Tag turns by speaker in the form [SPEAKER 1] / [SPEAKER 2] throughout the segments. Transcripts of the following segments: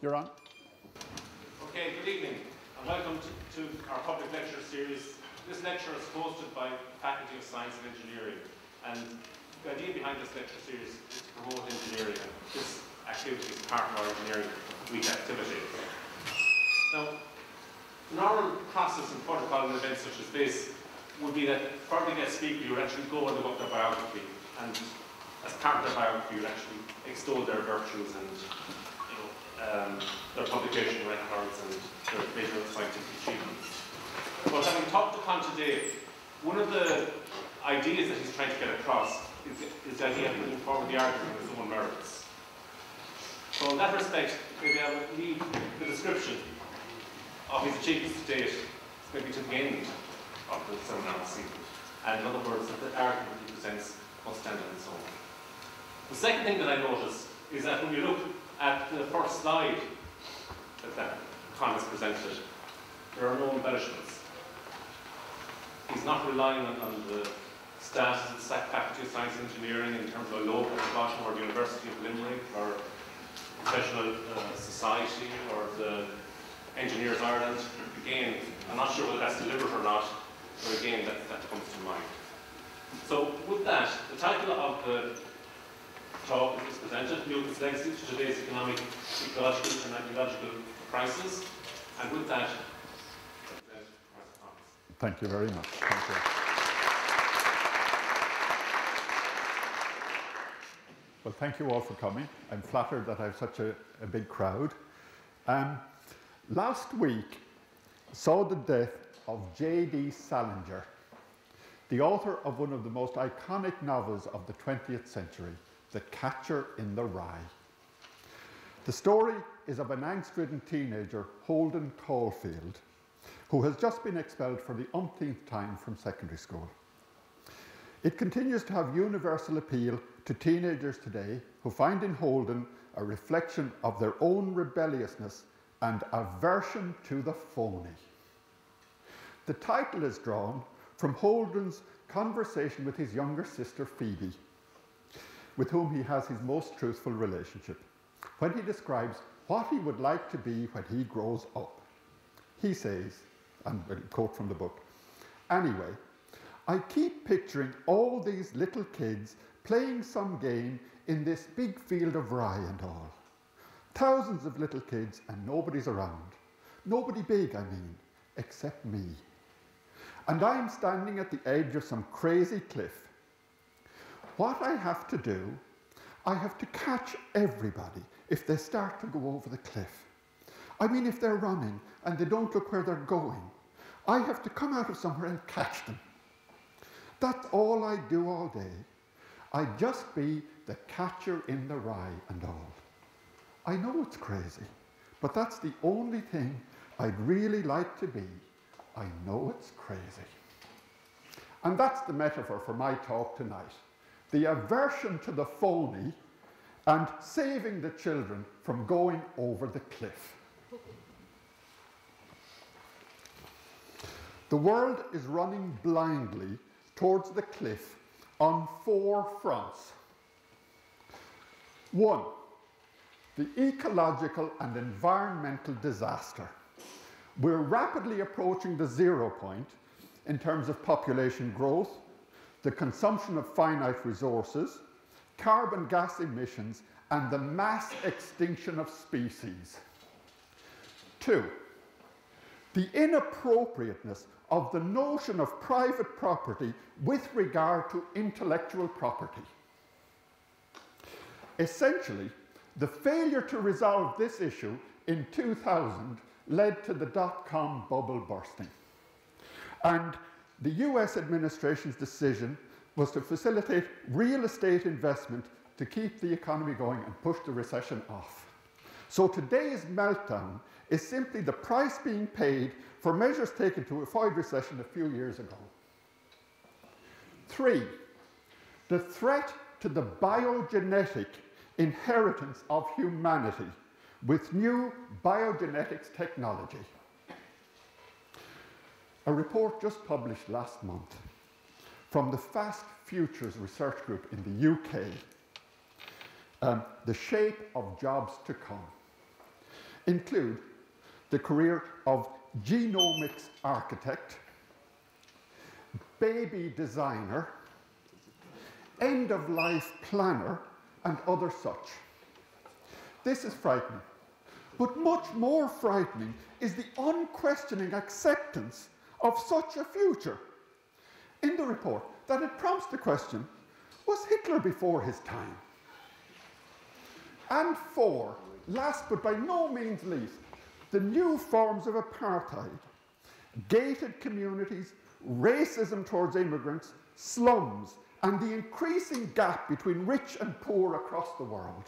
[SPEAKER 1] You're on.
[SPEAKER 2] Okay, good evening, and welcome to, to our public lecture series. This lecture is hosted by Faculty of Science and Engineering, and the idea behind this lecture series is to promote engineering, this activity is part of our Engineering Week activity. Now, the normal process and protocol in events such as this would be that for the guest speaker, you would actually go and look up their biography, and as part of their biography, you would actually extol their virtues and um, their publication records and their major scientific achievements. But having talked to Con today, one of the ideas that he's trying to get across is, is the idea of putting forward the argument of own merits. So in that respect, maybe I will leave the description of his achievements to date maybe to the end of the seminar this evening. And in other words, that the argument he presents must stand on its own. The second thing that I notice is that when you look at the first slide that Con presented, there are no embellishments. He's not relying on, on the status of the Faculty of Science and Engineering in terms of a local bottom or the University of Limerick or Professional uh, Society or the Engineers Ireland. Again, I'm not sure whether that's deliberate or not, but again, that, that comes to mind. So with that, the title of the talk is presented, Newton's Legacy to Today's Economic, Ecological and Ecological Crisis. And with that,
[SPEAKER 1] Thank you very much. Thank you. Well, thank you all for coming. I'm flattered that I have such a, a big crowd. Um, last week saw the death of J.D. Salinger, the author of one of the most iconic novels of the 20th century, The Catcher in the Rye. The story is of an angst-ridden teenager, Holden Caulfield, who has just been expelled for the umpteenth time from secondary school. It continues to have universal appeal to teenagers today who find in Holden a reflection of their own rebelliousness and aversion to the phony. The title is drawn from Holden's conversation with his younger sister Phoebe, with whom he has his most truthful relationship, when he describes what he would like to be when he grows up. He says, and a quote from the book, anyway, I keep picturing all these little kids playing some game in this big field of rye and all. Thousands of little kids and nobody's around. Nobody big, I mean, except me and I'm standing at the edge of some crazy cliff. What I have to do, I have to catch everybody if they start to go over the cliff. I mean, if they're running and they don't look where they're going, I have to come out of somewhere and catch them. That's all I do all day. I just be the catcher in the rye and all. I know it's crazy, but that's the only thing I'd really like to be I know it's crazy. And that's the metaphor for my talk tonight. The aversion to the phony and saving the children from going over the cliff. The world is running blindly towards the cliff on four fronts. One, the ecological and environmental disaster. We're rapidly approaching the zero point in terms of population growth, the consumption of finite resources, carbon gas emissions, and the mass extinction of species. Two, the inappropriateness of the notion of private property with regard to intellectual property. Essentially, the failure to resolve this issue in 2000 led to the dot-com bubble bursting. And the US administration's decision was to facilitate real estate investment to keep the economy going and push the recession off. So today's meltdown is simply the price being paid for measures taken to avoid recession a few years ago. Three, the threat to the biogenetic inheritance of humanity with new biogenetics technology. A report just published last month from the Fast Futures Research Group in the UK, um, The Shape of Jobs to Come. include the career of genomics architect, baby designer, end of life planner, and other such. This is frightening. But much more frightening is the unquestioning acceptance of such a future. In the report, that it prompts the question was Hitler before his time? And four, last but by no means least, the new forms of apartheid, gated communities, racism towards immigrants, slums, and the increasing gap between rich and poor across the world.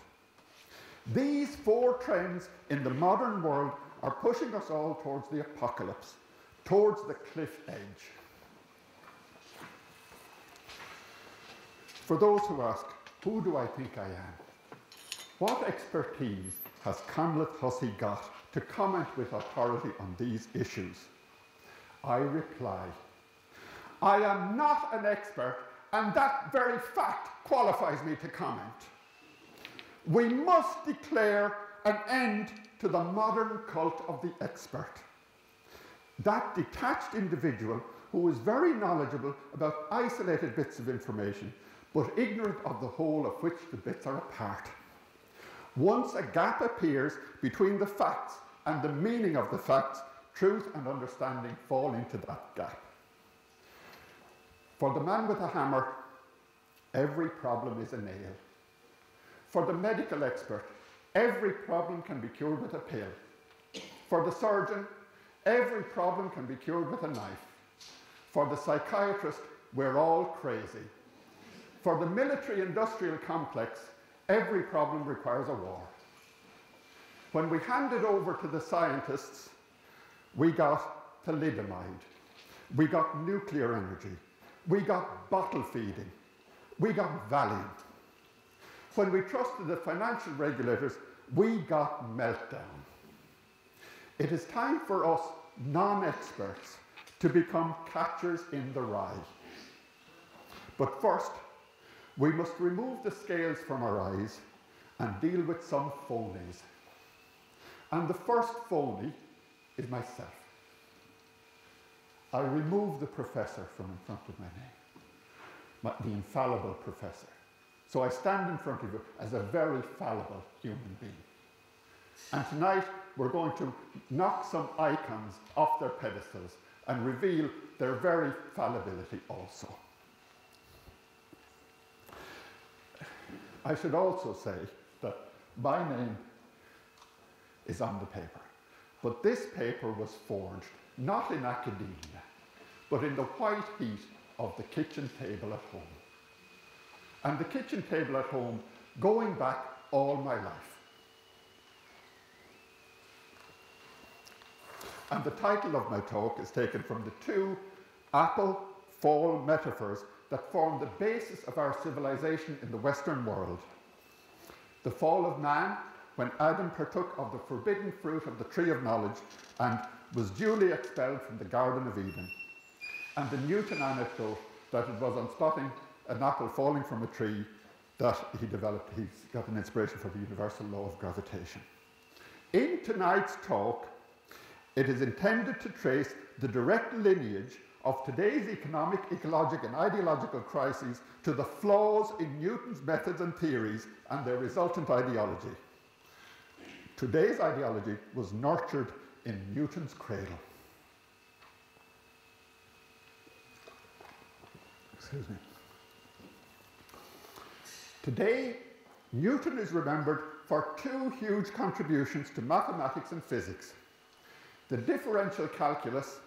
[SPEAKER 1] These four trends in the modern world are pushing us all towards the apocalypse, towards the cliff edge. For those who ask, who do I think I am? What expertise has Conleth Hussey got to comment with authority on these issues? I reply, I am not an expert, and that very fact qualifies me to comment. We must declare an end to the modern cult of the expert. That detached individual who is very knowledgeable about isolated bits of information, but ignorant of the whole of which the bits are a part. Once a gap appears between the facts and the meaning of the facts, truth and understanding fall into that gap. For the man with a hammer, every problem is a nail. For the medical expert, every problem can be cured with a pill. For the surgeon, every problem can be cured with a knife. For the psychiatrist, we're all crazy. For the military industrial complex, every problem requires a war. When we handed over to the scientists, we got thalidomide, we got nuclear energy, we got bottle feeding, we got Valium. When we trusted the financial regulators, we got meltdown. It is time for us non-experts to become catchers in the rye. But first, we must remove the scales from our eyes and deal with some phonies. And the first phony is myself. I remove the professor from in front of my name, my, the infallible professor. So I stand in front of you as a very fallible human being. And tonight we're going to knock some icons off their pedestals and reveal their very fallibility also. I should also say that my name is on the paper, but this paper was forged not in academia, but in the white heat of the kitchen table at home. And the kitchen table at home going back all my life. And the title of my talk is taken from the two apple fall metaphors that form the basis of our civilization in the Western world. The fall of man, when Adam partook of the forbidden fruit of the tree of knowledge and was duly expelled from the Garden of Eden. And the Newton anecdote that it was on spotting an apple falling from a tree that he developed, he got an inspiration for the universal law of gravitation. In tonight's talk, it is intended to trace the direct lineage of today's economic, ecological, and ideological crises to the flaws in Newton's methods and theories and their resultant ideology. Today's ideology was nurtured in Newton's cradle. Excuse me. Today, Newton is remembered for two huge contributions to mathematics and physics the differential calculus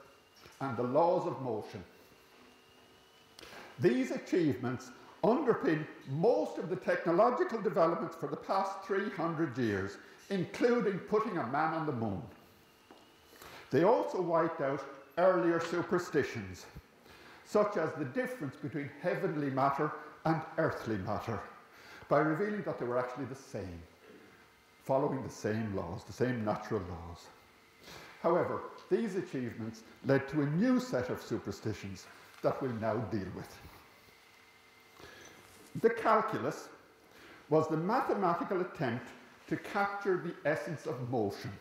[SPEAKER 1] and the laws of motion. These achievements underpin most of the technological developments for the past 300 years, including putting a man on the moon. They also wiped out earlier superstitions, such as the difference between heavenly matter and earthly matter, by revealing that they were actually the same, following the same laws, the same natural laws. However, these achievements led to a new set of superstitions that we'll now deal with. The calculus was the mathematical attempt to capture the essence of motion.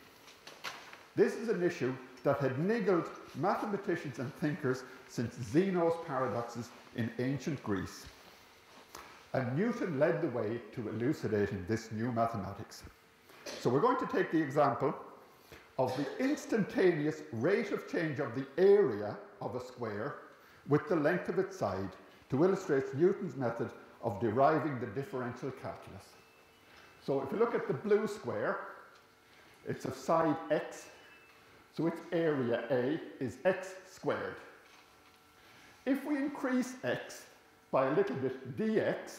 [SPEAKER 1] This is an issue that had niggled mathematicians and thinkers since Zeno's paradoxes in ancient Greece. And Newton led the way to elucidating this new mathematics. So we're going to take the example of the instantaneous rate of change of the area of a square with the length of its side to illustrate Newton's method of deriving the differential calculus. So if you look at the blue square, it's of side x, so its area A is x squared. If we increase x by a little bit dx,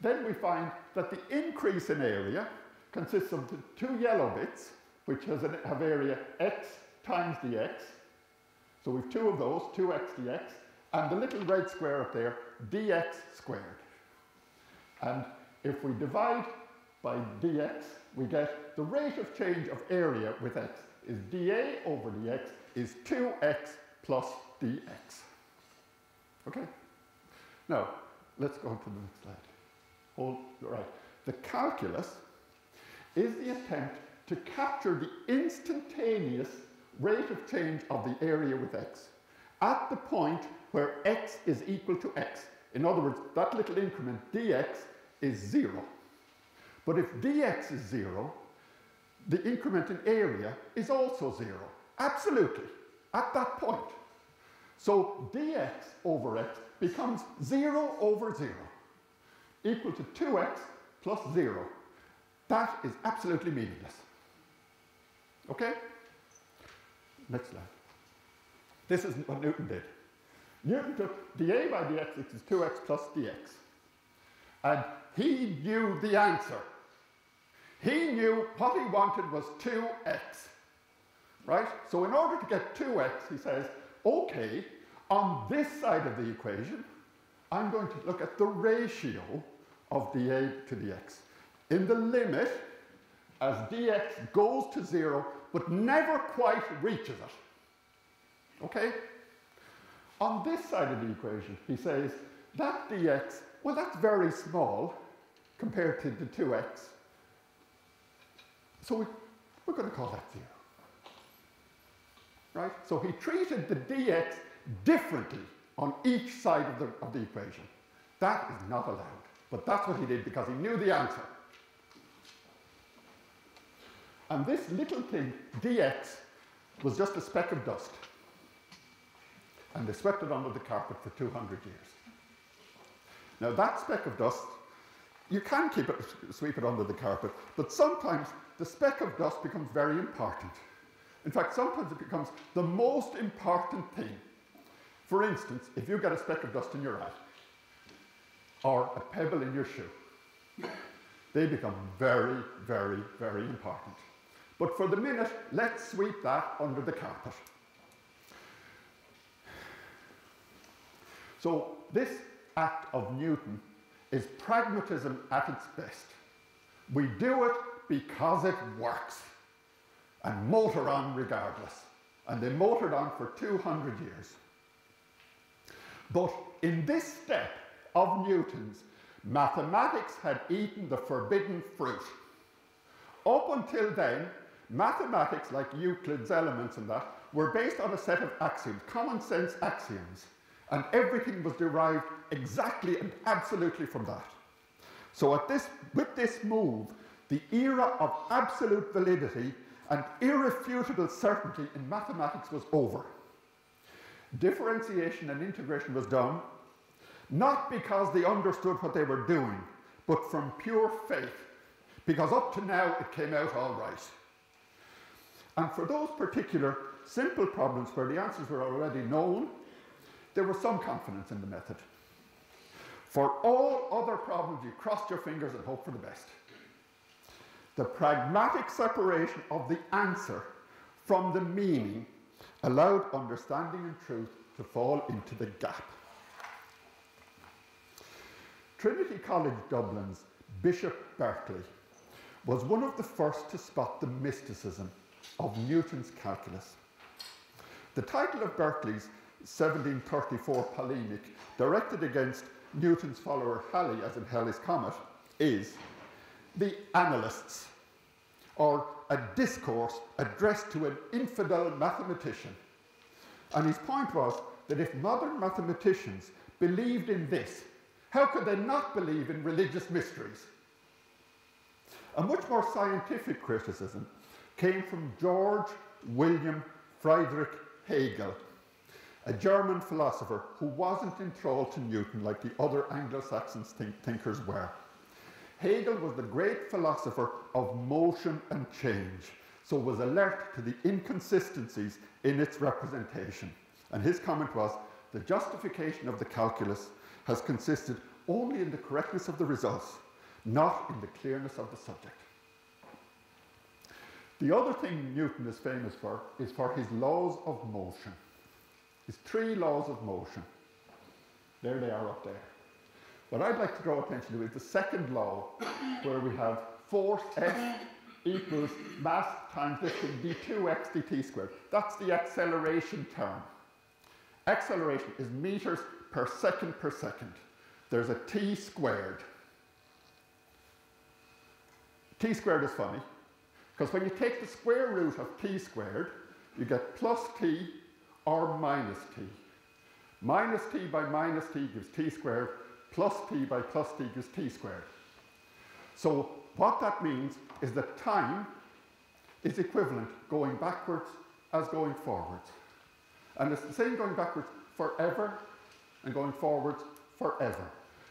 [SPEAKER 1] then we find that the increase in area consists of the two yellow bits, which has an, have area x times dx. So we've two of those, 2x dx, and the little red square up there, dx squared. And if we divide by dx, we get the rate of change of area with x is dA over dx is 2x plus dx. Okay? Now, let's go on to the next slide. Hold, right. The calculus is the attempt to capture the instantaneous rate of change of the area with x at the point where x is equal to x. In other words, that little increment dx is zero. But if dx is zero, the increment in area is also zero. Absolutely. At that point. So dx over x becomes 0 over 0 equal to 2x plus 0. That is absolutely meaningless. Okay? Next slide. This is what Newton did. Newton took dA by dx equals 2x plus dx. And he knew the answer. He knew what he wanted was 2x. Right? So in order to get 2x, he says, okay, on this side of the equation, I'm going to look at the ratio of dA to dx. In the limit, as dx goes to zero, but never quite reaches it. Okay? On this side of the equation, he says, that dx, well, that's very small compared to the 2x. So we, we're going to call that zero. Right? So he treated the dx differently on each side of the, of the equation. That is not allowed. But that's what he did because he knew the answer. And this little thing, dx, was just a speck of dust. And they swept it under the carpet for 200 years. Now that speck of dust, you can keep it, sweep it under the carpet, but sometimes the speck of dust becomes very important. In fact, sometimes it becomes the most important thing. For instance, if you get a speck of dust in your eye, or a pebble in your shoe, they become very, very, very important. But for the minute, let's sweep that under the carpet. So this act of Newton is pragmatism at its best. We do it because it works and motor on regardless. And they motored on for 200 years. But in this step of Newton's, mathematics had eaten the forbidden fruit. Up until then, mathematics, like Euclid's elements and that, were based on a set of axioms, common sense axioms, and everything was derived exactly and absolutely from that. So this, with this move, the era of absolute validity and irrefutable certainty in mathematics was over. Differentiation and integration was done, not because they understood what they were doing, but from pure faith, because up to now it came out all right. And for those particular simple problems where the answers were already known, there was some confidence in the method. For all other problems, you crossed your fingers and hoped for the best the pragmatic separation of the answer from the meaning allowed understanding and truth to fall into the gap. Trinity College Dublin's Bishop Berkeley was one of the first to spot the mysticism of Newton's calculus. The title of Berkeley's 1734 polemic, directed against Newton's follower Halley, as in Halley's Comet, is The Analysts or a discourse addressed to an infidel mathematician. And his point was that if modern mathematicians believed in this, how could they not believe in religious mysteries? A much more scientific criticism came from George William Friedrich Hegel, a German philosopher who wasn't enthralled to Newton like the other Anglo-Saxon think thinkers were. Hegel was the great philosopher of motion and change, so was alert to the inconsistencies in its representation. And his comment was, the justification of the calculus has consisted only in the correctness of the results, not in the clearness of the subject. The other thing Newton is famous for is for his laws of motion. His three laws of motion. There they are up there. What I'd like to draw attention to is the second law, where we have force F equals mass times lifting d2x dt squared. That's the acceleration term. Acceleration is meters per second per second. There's a t squared. t squared is funny, because when you take the square root of t squared, you get plus t or minus t. Minus t by minus t gives t squared, plus t by plus t gives t squared. So what that means is that time is equivalent going backwards as going forwards. And it's the same going backwards forever and going forwards forever.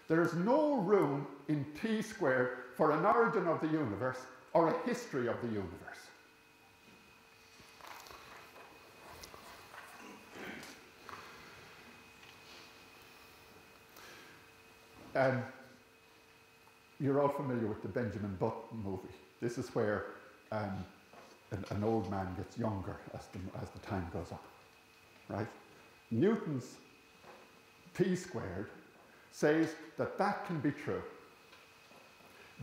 [SPEAKER 1] There is no room in t squared for an origin of the universe or a history of the universe. And you're all familiar with the Benjamin Button movie. This is where um, an, an, old man gets younger as the, as the time goes on, right? Newton's t squared says that that can be true.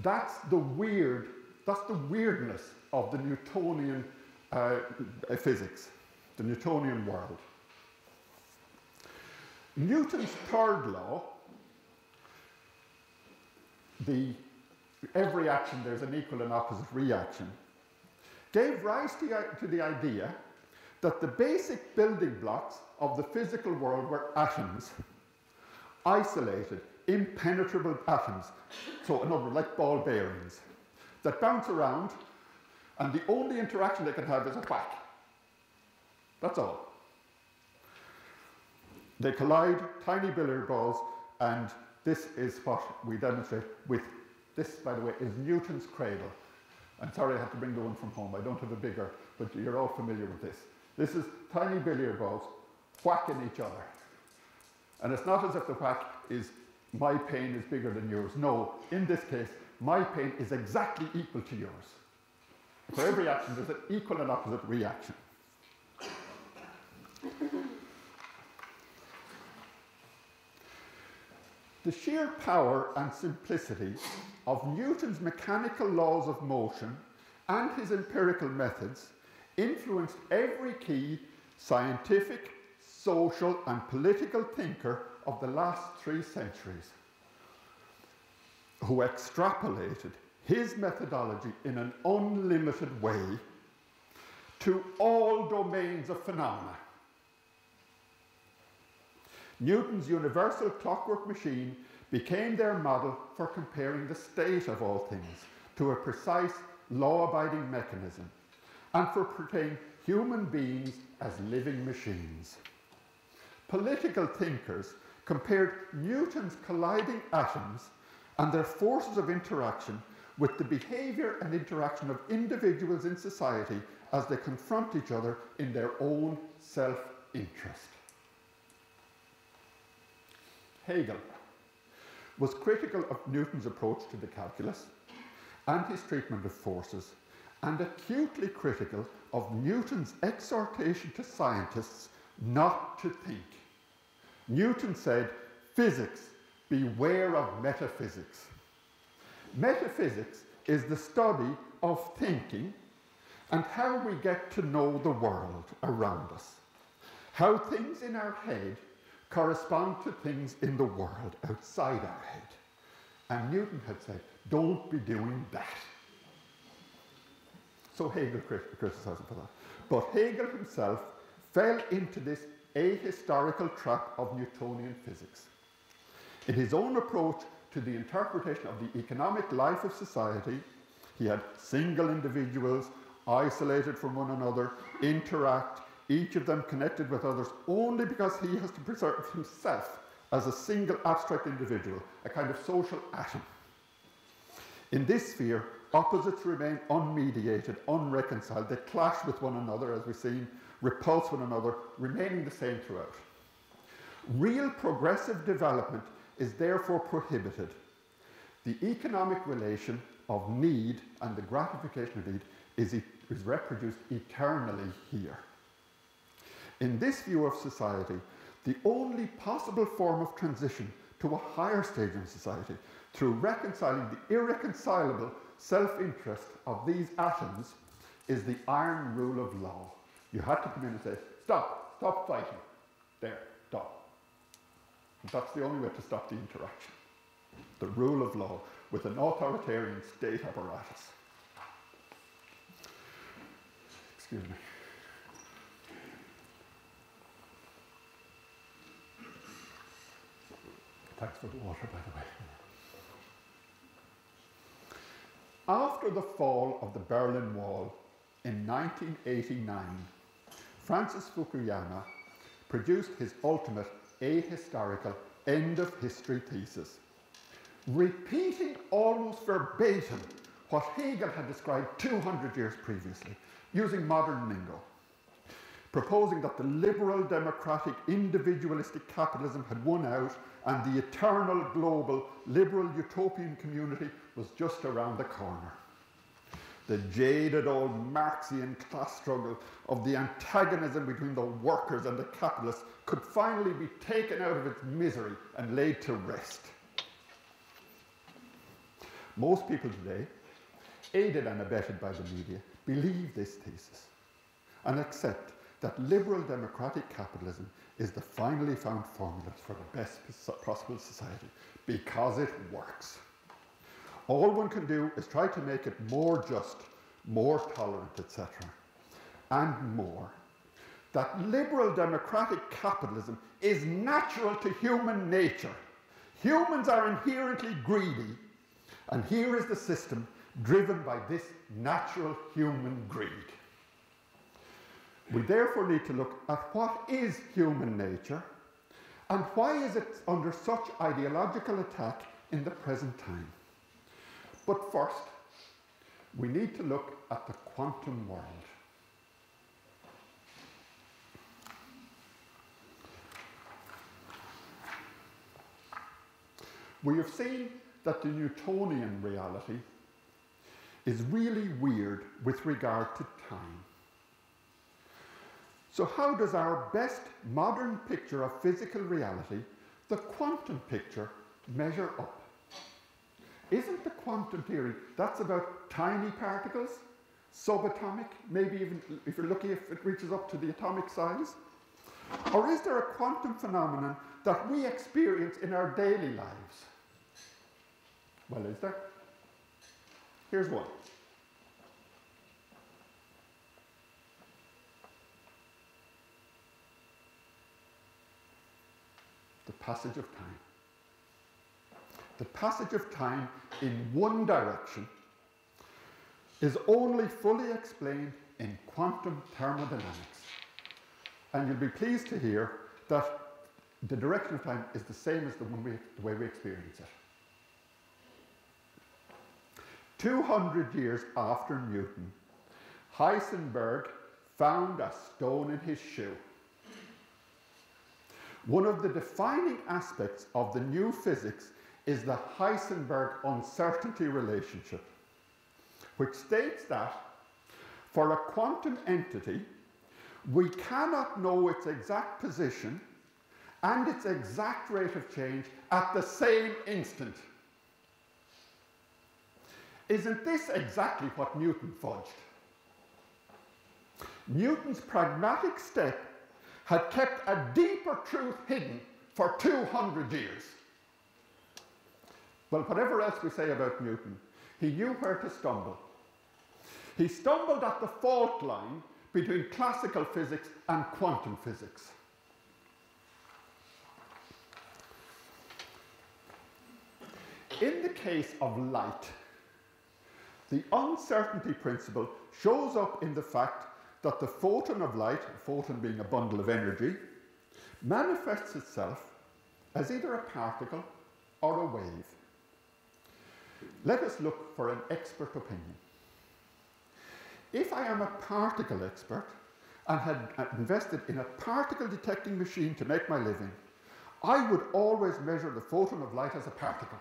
[SPEAKER 1] That's the weird, that's the weirdness of the Newtonian uh, physics, the Newtonian world. Newton's third law the every action there's an equal and opposite reaction, gave rise to, to the idea that the basic building blocks of the physical world were atoms, isolated, impenetrable atoms, so in other words, like ball bearings, that bounce around, and the only interaction they can have is a whack. That's all. They collide, tiny billiard balls, and this is what we demonstrate with, this by the way is Newton's cradle. I'm sorry I had to bring the one from home, I don't have a bigger, but you're all familiar with this. This is tiny billiard balls whacking each other. And it's not as if the whack is my pain is bigger than yours. No, in this case, my pain is exactly equal to yours. For every action, there's an equal and opposite reaction. The sheer power and simplicity of Newton's mechanical laws of motion and his empirical methods influenced every key scientific, social, and political thinker of the last three centuries who extrapolated his methodology in an unlimited way to all domains of phenomena. Newton's universal clockwork machine became their model for comparing the state of all things to a precise law-abiding mechanism and for portraying human beings as living machines. Political thinkers compared Newton's colliding atoms and their forces of interaction with the behaviour and interaction of individuals in society as they confront each other in their own self-interest. Hegel was critical of Newton's approach to the calculus and his treatment of forces, and acutely critical of Newton's exhortation to scientists not to think. Newton said, physics, beware of metaphysics. Metaphysics is the study of thinking and how we get to know the world around us. How things in our head correspond to things in the world outside our head. And Newton had said, don't be doing that. So Hegel criticized him for that. But Hegel himself fell into this ahistorical trap of Newtonian physics. In his own approach to the interpretation of the economic life of society, he had single individuals isolated from one another, interact, each of them connected with others only because he has to preserve himself as a single abstract individual, a kind of social atom. In this sphere, opposites remain unmediated, unreconciled. They clash with one another, as we've seen, repulse one another, remaining the same throughout. Real progressive development is therefore prohibited. The economic relation of need and the gratification of need is, is reproduced eternally here. In this view of society, the only possible form of transition to a higher stage in society through reconciling the irreconcilable self-interest of these atoms is the iron rule of law. You had to come in and say, stop, stop fighting. There. That's the only way to stop the interaction. The rule of law with an authoritarian state apparatus. Excuse me. Thanks for the water, by the way. After the fall of the Berlin Wall in 1989, Francis Fukuyama produced his ultimate ahistorical end of history thesis, repeating almost verbatim what Hegel had described 200 years previously, using modern lingo proposing that the liberal democratic individualistic capitalism had won out and the eternal global liberal utopian community was just around the corner. The jaded old Marxian class struggle of the antagonism between the workers and the capitalists could finally be taken out of its misery and laid to rest. Most people today, aided and abetted by the media, believe this thesis and accept that liberal democratic capitalism is the finally found formula for the best possible society because it works. All one can do is try to make it more just, more tolerant, etc. And more. That liberal democratic capitalism is natural to human nature. Humans are inherently greedy, and here is the system driven by this natural human greed. We therefore need to look at what is human nature and why is it under such ideological attack in the present time. But first, we need to look at the quantum world. We have seen that the Newtonian reality is really weird with regard to time. So how does our best modern picture of physical reality, the quantum picture, measure up? Isn't the quantum theory, that's about tiny particles, subatomic, maybe even if you're lucky if it reaches up to the atomic size? Or is there a quantum phenomenon that we experience in our daily lives? Well, is there? Here's one. The passage of time. The passage of time in one direction is only fully explained in quantum thermodynamics. And you'll be pleased to hear that the direction of time is the same as the, we, the way we experience it. 200 years after Newton, Heisenberg found a stone in his shoe. One of the defining aspects of the new physics is the Heisenberg uncertainty relationship, which states that for a quantum entity, we cannot know its exact position and its exact rate of change at the same instant. Isn't this exactly what Newton fudged? Newton's pragmatic step had kept a deeper truth hidden for 200 years. Well, whatever else we say about Newton, he knew where to stumble. He stumbled at the fault line between classical physics and quantum physics. In the case of light, the uncertainty principle shows up in the fact that the photon of light, photon being a bundle of energy, manifests itself as either a particle or a wave. Let us look for an expert opinion. If I am a particle expert and had uh, invested in a particle detecting machine to make my living, I would always measure the photon of light as a particle.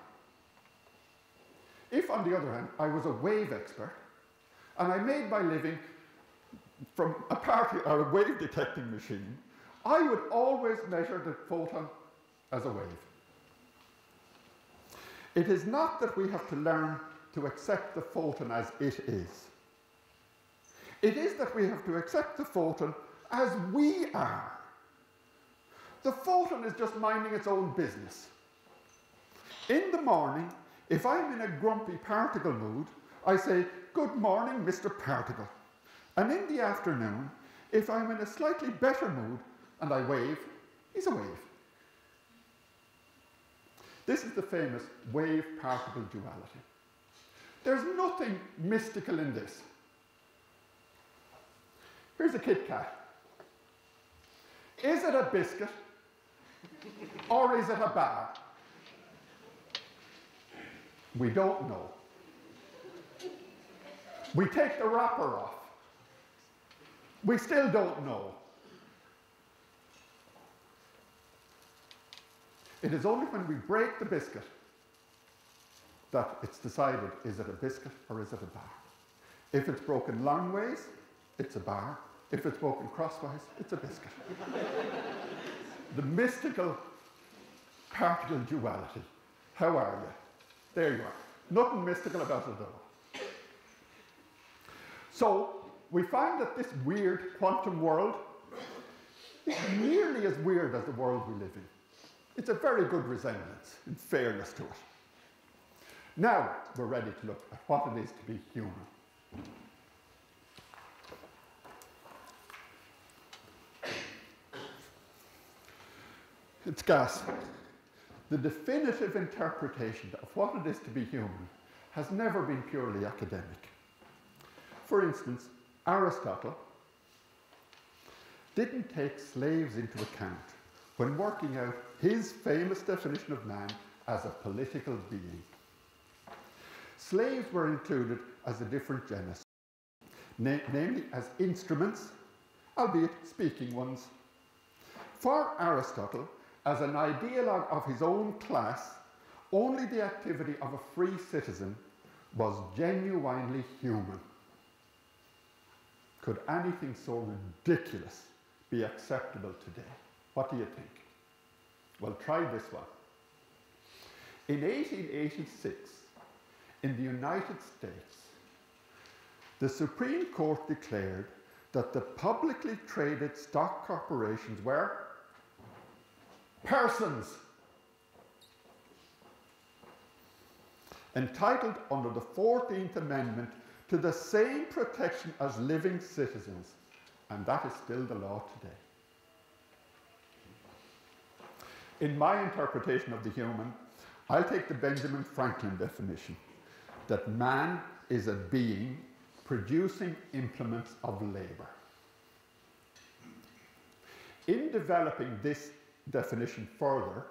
[SPEAKER 1] If, on the other hand, I was a wave expert and I made my living from a particle or a wave detecting machine, I would always measure the photon as a wave. It is not that we have to learn to accept the photon as it is. It is that we have to accept the photon as we are. The photon is just minding its own business. In the morning, if I'm in a grumpy particle mood, I say, Good morning, Mr. Particle. And in the afternoon, if I'm in a slightly better mood and I wave, he's a wave. This is the famous wave particle duality. There's nothing mystical in this. Here's a Kit Kat. Is it a biscuit or is it a bar? We don't know. We take the wrapper off. We still don't know. It is only when we break the biscuit that it's decided is it a biscuit or is it a bar. If it's broken long ways, it's a bar. If it's broken crosswise, it's a biscuit. the mystical particle duality. How are you? There you are. Nothing mystical about it at all. So we find that this weird quantum world is nearly as weird as the world we live in. It's a very good resemblance, in fairness to it. Now we're ready to look at what it is to be human. It's gas. The definitive interpretation of what it is to be human has never been purely academic. For instance, Aristotle didn't take slaves into account when working out his famous definition of man as a political being. Slaves were included as a different genus, na namely as instruments, albeit speaking ones. For Aristotle, as an ideologue of his own class, only the activity of a free citizen was genuinely human. Could anything so ridiculous be acceptable today? What do you think? Well, try this one. In 1886, in the United States, the Supreme Court declared that the publicly traded stock corporations were persons entitled under the 14th Amendment to the same protection as living citizens, and that is still the law today. In my interpretation of the human, I'll take the Benjamin Franklin definition that man is a being producing implements of labor. In developing this definition further,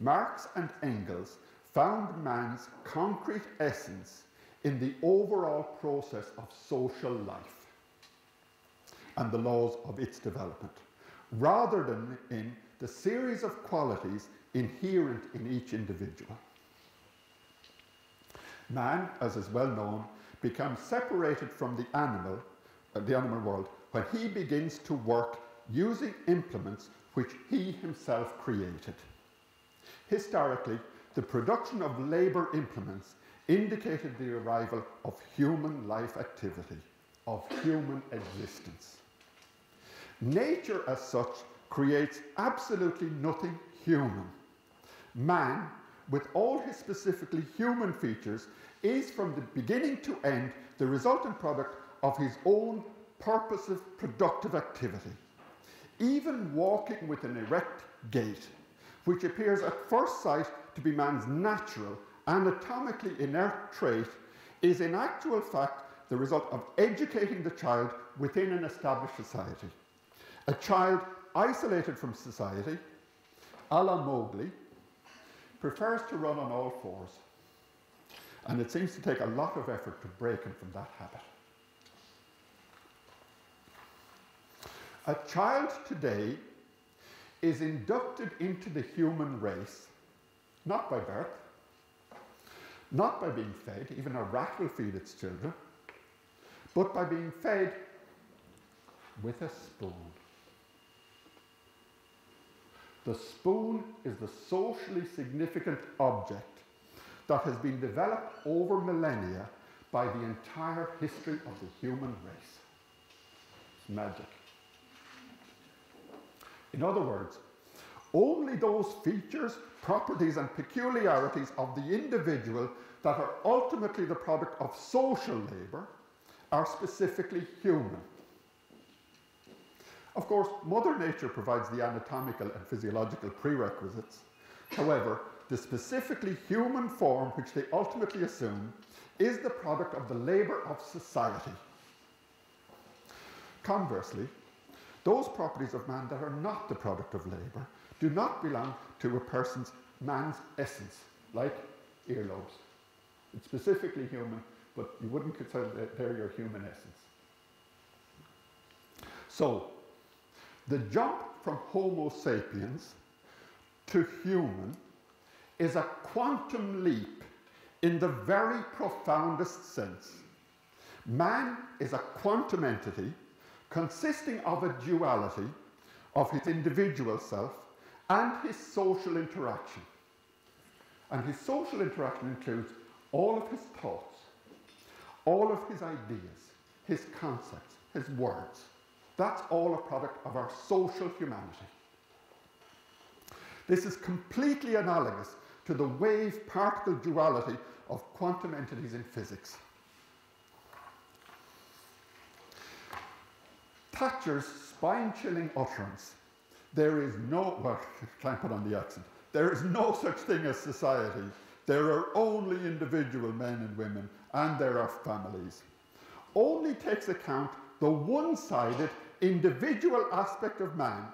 [SPEAKER 1] Marx and Engels found man's concrete essence in the overall process of social life and the laws of its development, rather than in the series of qualities inherent in each individual. Man, as is well known, becomes separated from the animal, uh, the animal world, when he begins to work using implements which he himself created. Historically, the production of labour implements indicated the arrival of human life activity, of human existence. Nature, as such, creates absolutely nothing human. Man, with all his specifically human features, is from the beginning to end the resultant product of his own purposive, productive activity. Even walking with an erect gait, which appears at first sight to be man's natural, anatomically inert trait, is in actual fact the result of educating the child within an established society. A child isolated from society, a la Mowgli, prefers to run on all fours. And it seems to take a lot of effort to break him from that habit. A child today is inducted into the human race not by birth, not by being fed, even a rat will feed its children, but by being fed with a spoon. The spoon is the socially significant object that has been developed over millennia by the entire history of the human race. It's magic. In other words, only those features, properties, and peculiarities of the individual that are ultimately the product of social labour are specifically human. Of course, Mother Nature provides the anatomical and physiological prerequisites. However, the specifically human form which they ultimately assume is the product of the labour of society. Conversely, those properties of man that are not the product of labour do not belong to a person's man's essence, like earlobes. It's specifically human, but you wouldn't consider that they're your human essence. So, the jump from Homo sapiens to human is a quantum leap in the very profoundest sense. Man is a quantum entity consisting of a duality of his individual self and his social interaction. And his social interaction includes all of his thoughts, all of his ideas, his concepts, his words. That's all a product of our social humanity. This is completely analogous to the wave particle duality of quantum entities in physics. Thatcher's spine chilling utterance there is no, well, put on the accent, there is no such thing as society. There are only individual men and women, and there are families. Only takes account the one sided individual aspect of man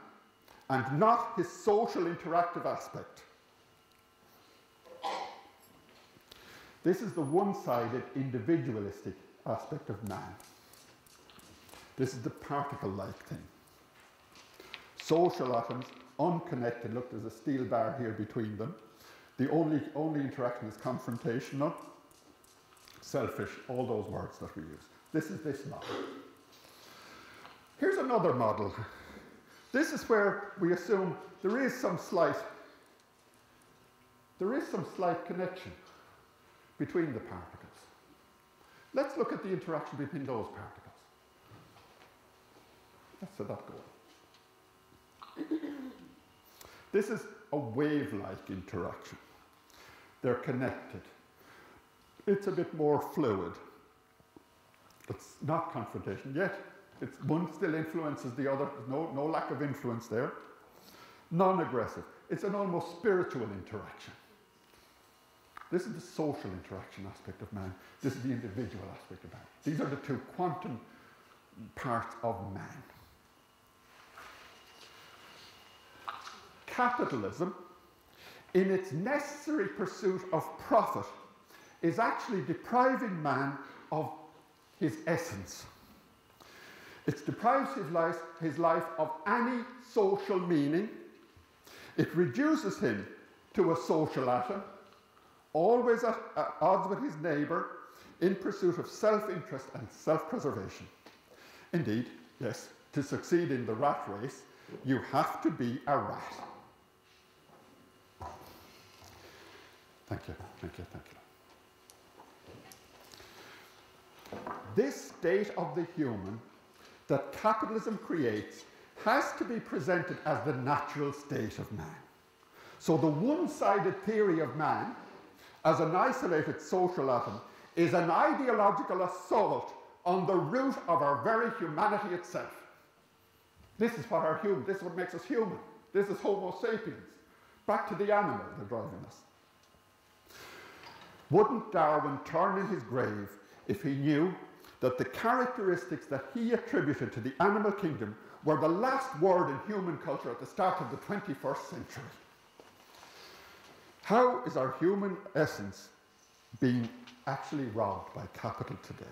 [SPEAKER 1] and not his social interactive aspect. This is the one sided individualistic aspect of man. This is the particle like thing. Social atoms, unconnected. Look, there's a steel bar here between them. The only, only interaction is confrontational, selfish, all those words that we use. This is this model. Here's another model. This is where we assume there is some slight, there is some slight connection between the particles. Let's look at the interaction between those particles. Let's set that going. this is a wave-like interaction. They're connected. It's a bit more fluid. It's not confrontation yet. It's one still influences the other. No, no lack of influence there. Non-aggressive. It's an almost spiritual interaction. This is the social interaction aspect of man. This is the individual aspect of man. These are the two quantum parts of man. Capitalism, in its necessary pursuit of profit, is actually depriving man of his essence. It deprives his life, his life of any social meaning. It reduces him to a social atom always at, at odds with his neighbour, in pursuit of self interest and self preservation. Indeed, yes, to succeed in the rat race, you have to be a rat. Thank you, thank you, thank you. This state of the human that capitalism creates has to be presented as the natural state of man. So the one sided theory of man as an isolated social atom is an ideological assault on the root of our very humanity itself. This is what our human, this is what makes us human. This is Homo sapiens. Back to the animal they're driving us. Wouldn't Darwin turn in his grave if he knew that the characteristics that he attributed to the animal kingdom were the last word in human culture at the start of the 21st century? How is our human essence being actually robbed by capital today?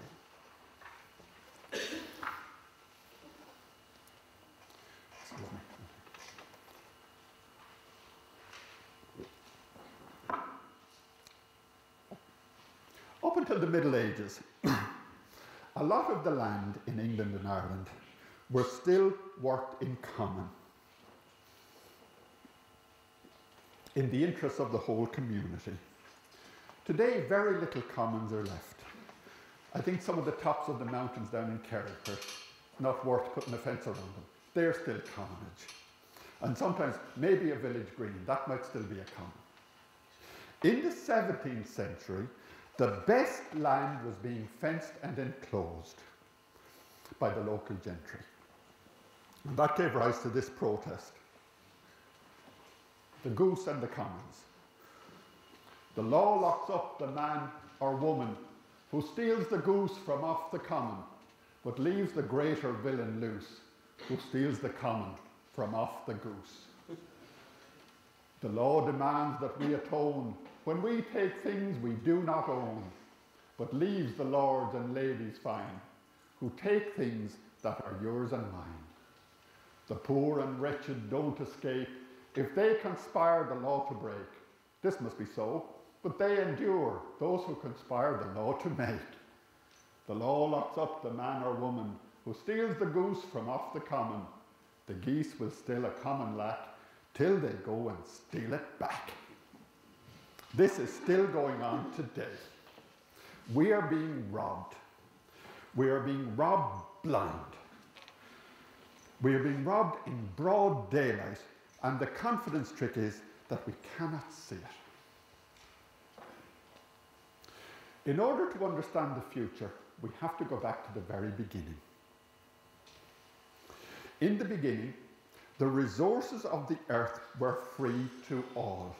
[SPEAKER 1] Up until the Middle Ages, a lot of the land in England and Ireland were still worked in common in the interests of the whole community. Today, very little commons are left. I think some of the tops of the mountains down in are not worth putting a fence around them. They're still commonage. And sometimes maybe a village green, that might still be a common. In the 17th century, the best land was being fenced and enclosed by the local gentry. And that gave rise to this protest. The goose and the commons. The law locks up the man or woman who steals the goose from off the common, but leaves the greater villain loose, who steals the common from off the goose. The law demands that we atone when we take things we do not own, but leaves the lords and ladies fine, who take things that are yours and mine. The poor and wretched don't escape if they conspire the law to break. This must be so, but they endure, those who conspire the law to make. The law locks up the man or woman who steals the goose from off the common. The geese will steal a common lack till they go and steal it back. This is still going on today. We are being robbed. We are being robbed blind. We are being robbed in broad daylight, and the confidence trick is that we cannot see it. In order to understand the future, we have to go back to the very beginning. In the beginning, the resources of the earth were free to all.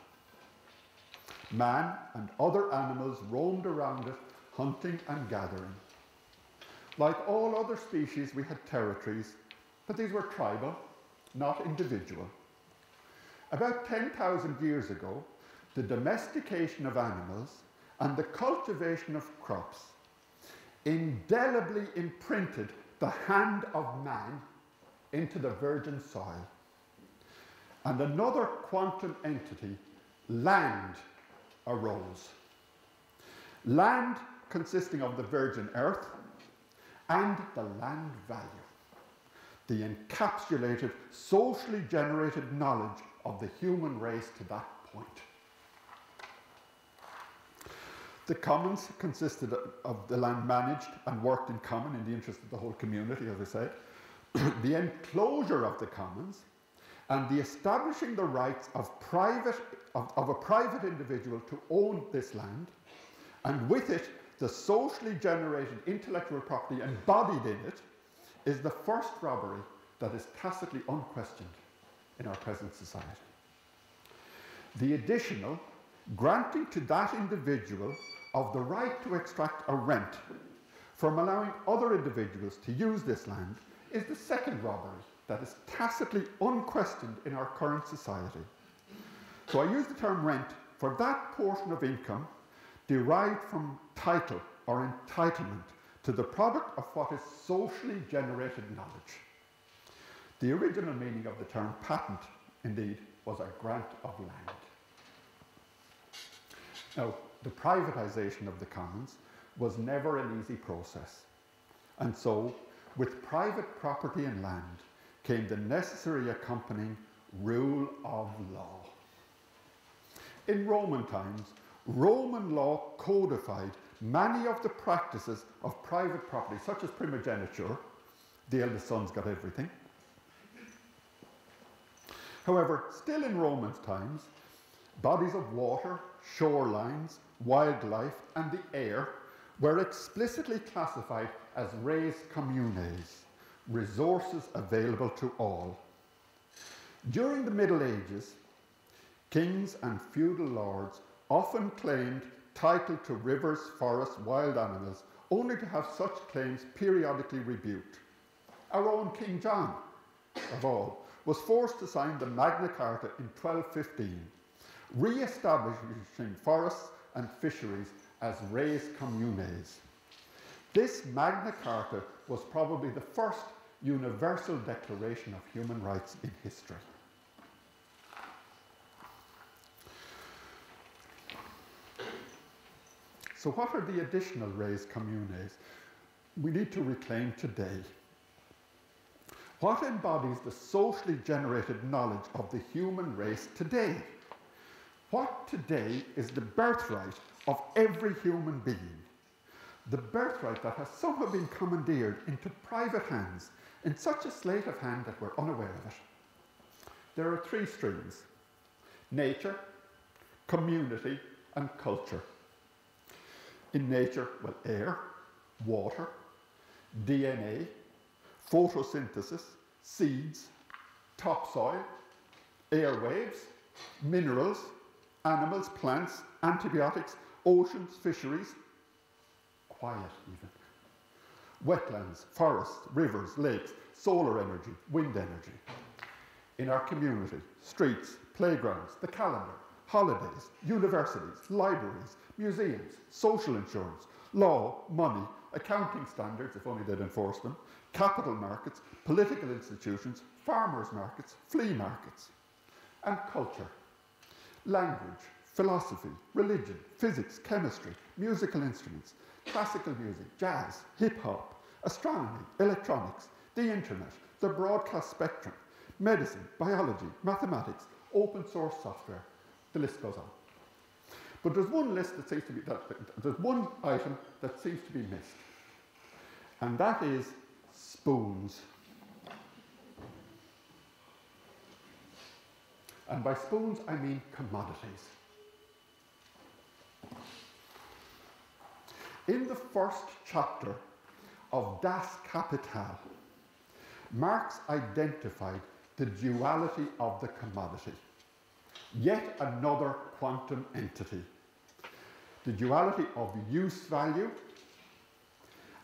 [SPEAKER 1] Man and other animals roamed around it, hunting and gathering. Like all other species, we had territories, but these were tribal, not individual. About 10,000 years ago, the domestication of animals and the cultivation of crops indelibly imprinted the hand of man into the virgin soil. And another quantum entity, land, arose. Land consisting of the virgin earth and the land value, the encapsulated, socially generated knowledge of the human race to that point. The commons consisted of the land managed and worked in common in the interest of the whole community, as I said, the enclosure of the commons, and the establishing the rights of, private, of, of a private individual to own this land, and with it, the socially generated intellectual property embodied in it, is the first robbery that is tacitly unquestioned in our present society. The additional granting to that individual of the right to extract a rent from allowing other individuals to use this land is the second robbery that is tacitly unquestioned in our current society. So I use the term rent for that portion of income derived from title or entitlement to the product of what is socially generated knowledge. The original meaning of the term patent, indeed, was a grant of land. Now, the privatization of the commons was never an easy process. And so, with private property and land came the necessary accompanying rule of law. In Roman times, Roman law codified many of the practices of private property, such as primogeniture, the eldest son's got everything. However, still in Roman times, bodies of water, shorelines, wildlife, and the air were explicitly classified as res communes, resources available to all. During the Middle Ages, kings and feudal lords often claimed title to rivers, forests, wild animals, only to have such claims periodically rebuked. Our own King John, of all, was forced to sign the Magna Carta in 1215, re establishing forests and fisheries as res communes. This Magna Carta was probably the first universal declaration of human rights in history. So, what are the additional res communes we need to reclaim today? What embodies the socially generated knowledge of the human race today? What today is the birthright of every human being? The birthright that has somehow been commandeered into private hands in such a sleight of hand that we're unaware of it. There are three streams nature, community, and culture. In nature, well, air, water, DNA, photosynthesis, seeds, topsoil, airwaves, minerals, animals, plants, antibiotics, oceans, fisheries, quiet even, wetlands, forests, rivers, lakes, solar energy, wind energy. In our community, streets, playgrounds, the calendar, holidays, universities, libraries, museums, social insurance, law, money, accounting standards, if only they'd enforce them, capital markets, political institutions, farmers' markets, flea markets, and culture, language, philosophy, religion, physics, chemistry, musical instruments, classical music, jazz, hip hop, astronomy, electronics, the internet, the broadcast spectrum, medicine, biology, mathematics, open source software. The list goes on. But there's one list that seems to be, that, there's one item that seems to be missed, and that is spoons. And by spoons, I mean commodities. In the first chapter of Das Kapital, Marx identified the duality of the commodity, yet another quantum entity, the duality of use value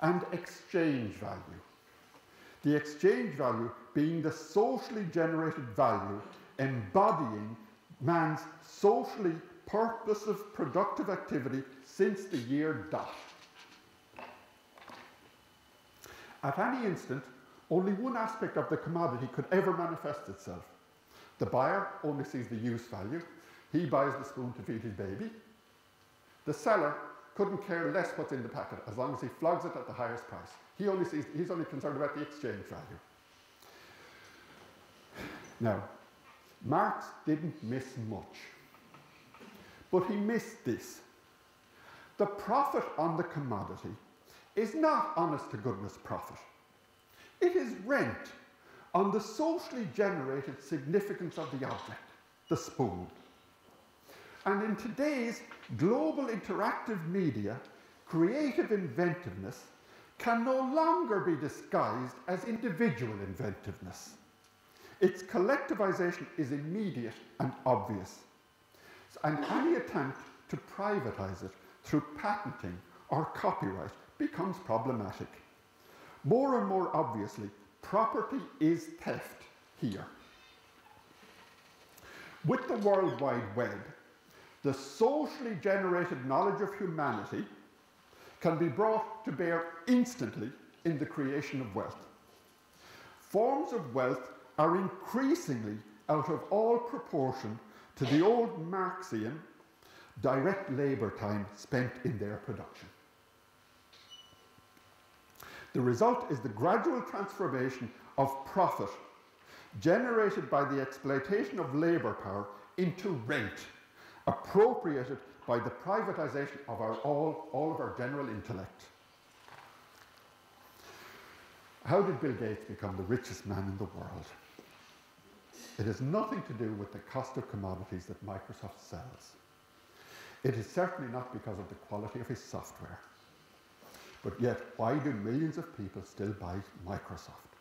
[SPEAKER 1] and exchange value. The exchange value being the socially generated value embodying man's socially purposive productive activity since the year dot. At any instant, only one aspect of the commodity could ever manifest itself. The buyer only sees the use value. He buys the spoon to feed his baby. The seller couldn't care less what's in the packet as long as he flogs it at the highest price. He only sees, he's only concerned about the exchange value. Now, Marx didn't miss much, but he missed this. The profit on the commodity is not honest to goodness profit. It is rent on the socially generated significance of the object, the spoon. And in today's global interactive media, creative inventiveness can no longer be disguised as individual inventiveness. Its collectivization is immediate and obvious. And any attempt to privatize it through patenting or copyright becomes problematic. More and more obviously, property is theft here. With the World Wide Web, the socially generated knowledge of humanity can be brought to bear instantly in the creation of wealth. Forms of wealth are increasingly out of all proportion to the old Marxian direct labour time spent in their production. The result is the gradual transformation of profit generated by the exploitation of labour power into rent, appropriated by the privatization of our all, all of our general intellect. How did Bill Gates become the richest man in the world? It has nothing to do with the cost of commodities that Microsoft sells. It is certainly not because of the quality of his software. But yet, why do millions of people still buy Microsoft?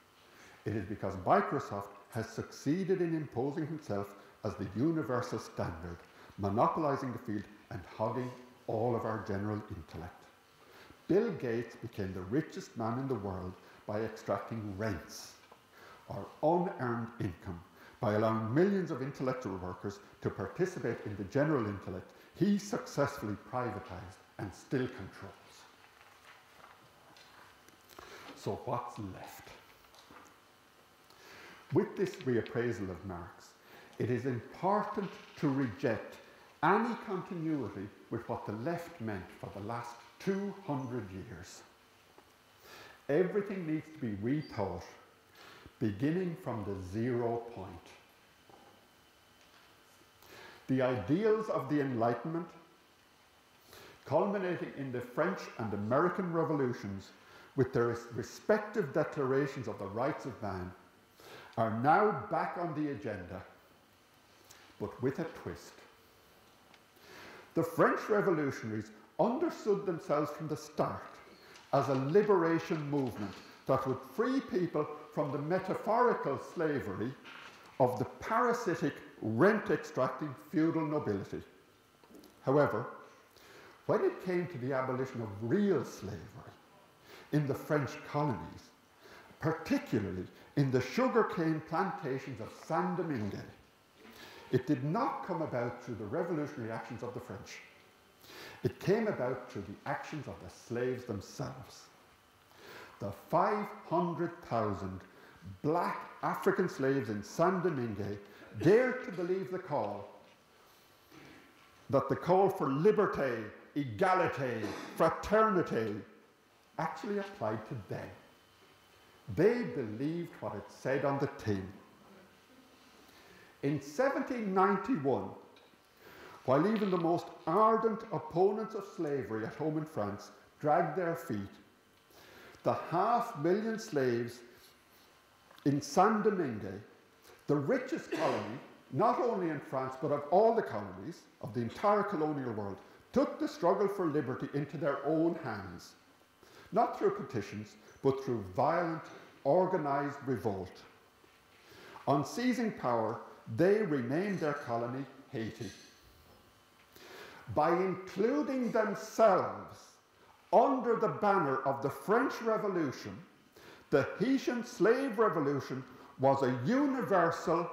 [SPEAKER 1] It is because Microsoft has succeeded in imposing himself as the universal standard, monopolizing the field and hogging all of our general intellect. Bill Gates became the richest man in the world by extracting rents or unearned income by allowing millions of intellectual workers to participate in the general intellect he successfully privatized and still controls. So what's left? With this reappraisal of Marx, it is important to reject any continuity with what the left meant for the last 200 years. Everything needs to be rethought, beginning from the zero point. The ideals of the Enlightenment, culminating in the French and American revolutions with their respective declarations of the rights of man, are now back on the agenda, but with a twist. The French revolutionaries understood themselves from the start as a liberation movement that would free people from the metaphorical slavery of the parasitic rent extracting feudal nobility. However, when it came to the abolition of real slavery in the French colonies, particularly in the sugarcane plantations of Saint Domingue, it did not come about through the revolutionary actions of the French. It came about through the actions of the slaves themselves. The 500,000 black African slaves in Saint Domingue dared to believe the call that the call for liberté, égalité, fraternité actually applied to them. They believed what it said on the tin. In 1791, while even the most ardent opponents of slavery at home in France dragged their feet, the half million slaves in Saint Domingue, the richest colony, not only in France but of all the colonies of the entire colonial world, took the struggle for liberty into their own hands, not through petitions, but through violent, organized revolt. On seizing power, they renamed their colony Haiti. By including themselves under the banner of the French Revolution, the Haitian slave revolution was a universal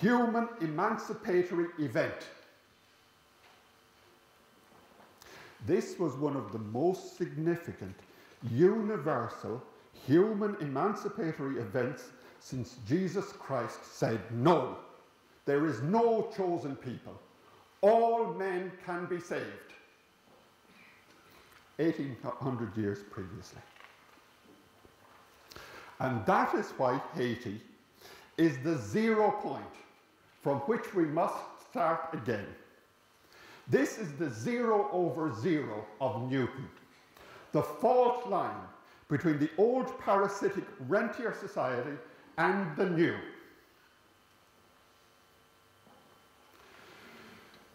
[SPEAKER 1] human emancipatory event. This was one of the most significant universal human emancipatory events since Jesus Christ said, No, there is no chosen people. All men can be saved. 1800 years previously. And that is why Haiti is the zero point from which we must start again. This is the zero over zero of Newton, the fault line between the old parasitic rentier society and the new.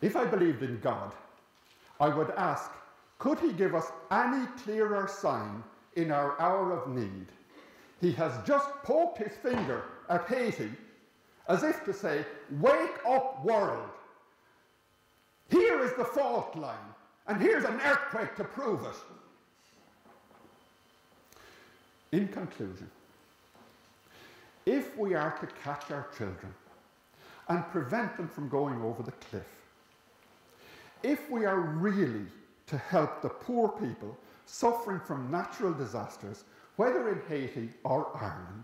[SPEAKER 1] If I believed in God, I would ask, could he give us any clearer sign in our hour of need? He has just poked his finger at Haiti as if to say, Wake up, world! Here is the fault line, and here's an earthquake to prove it. In conclusion, if we are to catch our children and prevent them from going over the cliff, if we are really to help the poor people suffering from natural disasters, whether in Haiti or Ireland,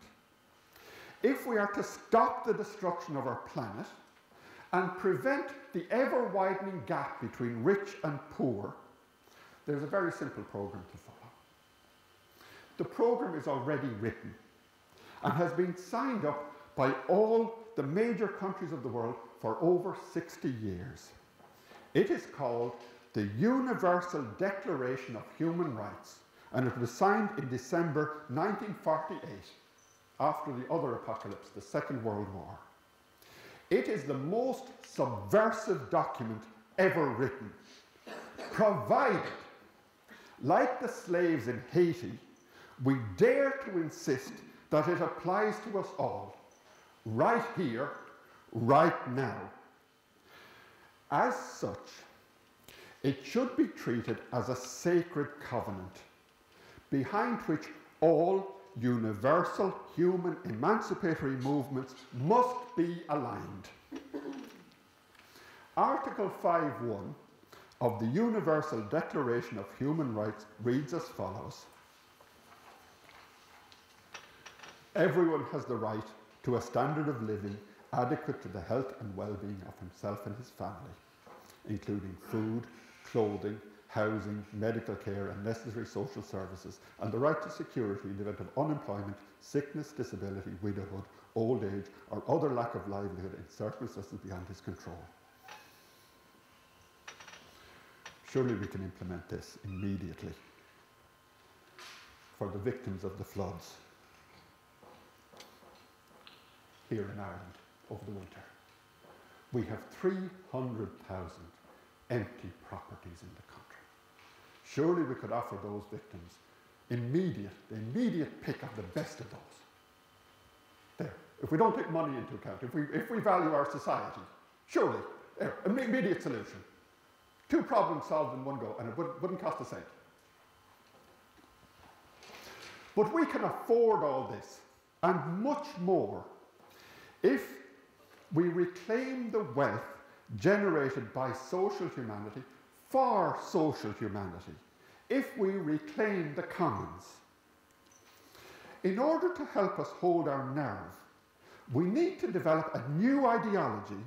[SPEAKER 1] if we are to stop the destruction of our planet and prevent the ever widening gap between rich and poor, there's a very simple program to follow. The program is already written and has been signed up by all the major countries of the world for over 60 years. It is called the Universal Declaration of Human Rights, and it was signed in December 1948 after the other apocalypse, the Second World War. It is the most subversive document ever written, provided, like the slaves in Haiti, we dare to insist that it applies to us all, right here, right now. As such, it should be treated as a sacred covenant, behind which all universal human emancipatory movements must be aligned. Article 5.1 of the Universal Declaration of Human Rights reads as follows. Everyone has the right to a standard of living adequate to the health and well-being of himself and his family, including food, clothing, housing, medical care and necessary social services, and the right to security in the event of unemployment, sickness, disability, widowhood, old age, or other lack of livelihood in circumstances beyond his control. Surely we can implement this immediately for the victims of the floods here in Ireland over the winter. We have 300,000 empty properties in the country. Surely we could offer those victims immediate, the immediate pick of the best of those. There. If we don't take money into account, if we, if we value our society, surely, there, immediate solution. Two problems solved in one go, and it would, wouldn't cost a cent. But we can afford all this, and much more, if we reclaim the wealth generated by social humanity for social humanity, if we reclaim the commons. In order to help us hold our nerve, we need to develop a new ideology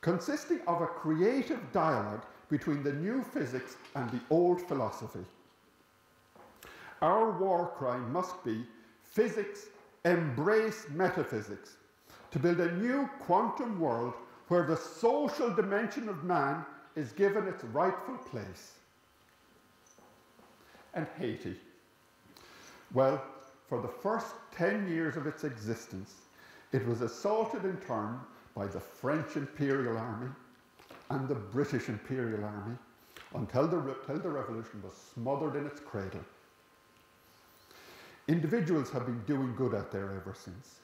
[SPEAKER 1] consisting of a creative dialogue between the new physics and the old philosophy. Our war cry must be physics embrace metaphysics to build a new quantum world where the social dimension of man is given its rightful place. And Haiti. Well, for the first 10 years of its existence, it was assaulted in turn by the French Imperial Army and the British Imperial Army until the, until the revolution was smothered in its cradle. Individuals have been doing good out there ever since.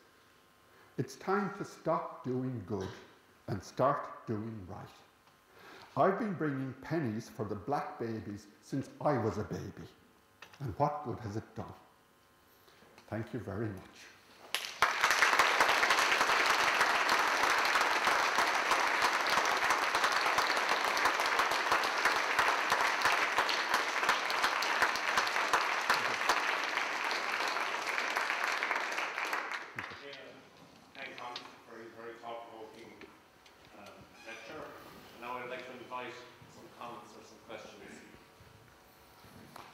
[SPEAKER 1] It's time to stop doing good and start doing right. I've been bringing pennies for the black babies since I was a baby. And what good has it done? Thank you very much.
[SPEAKER 2] Thank Tom for a very thought-provoking um, lecture. Now I'd like to invite some comments or some questions.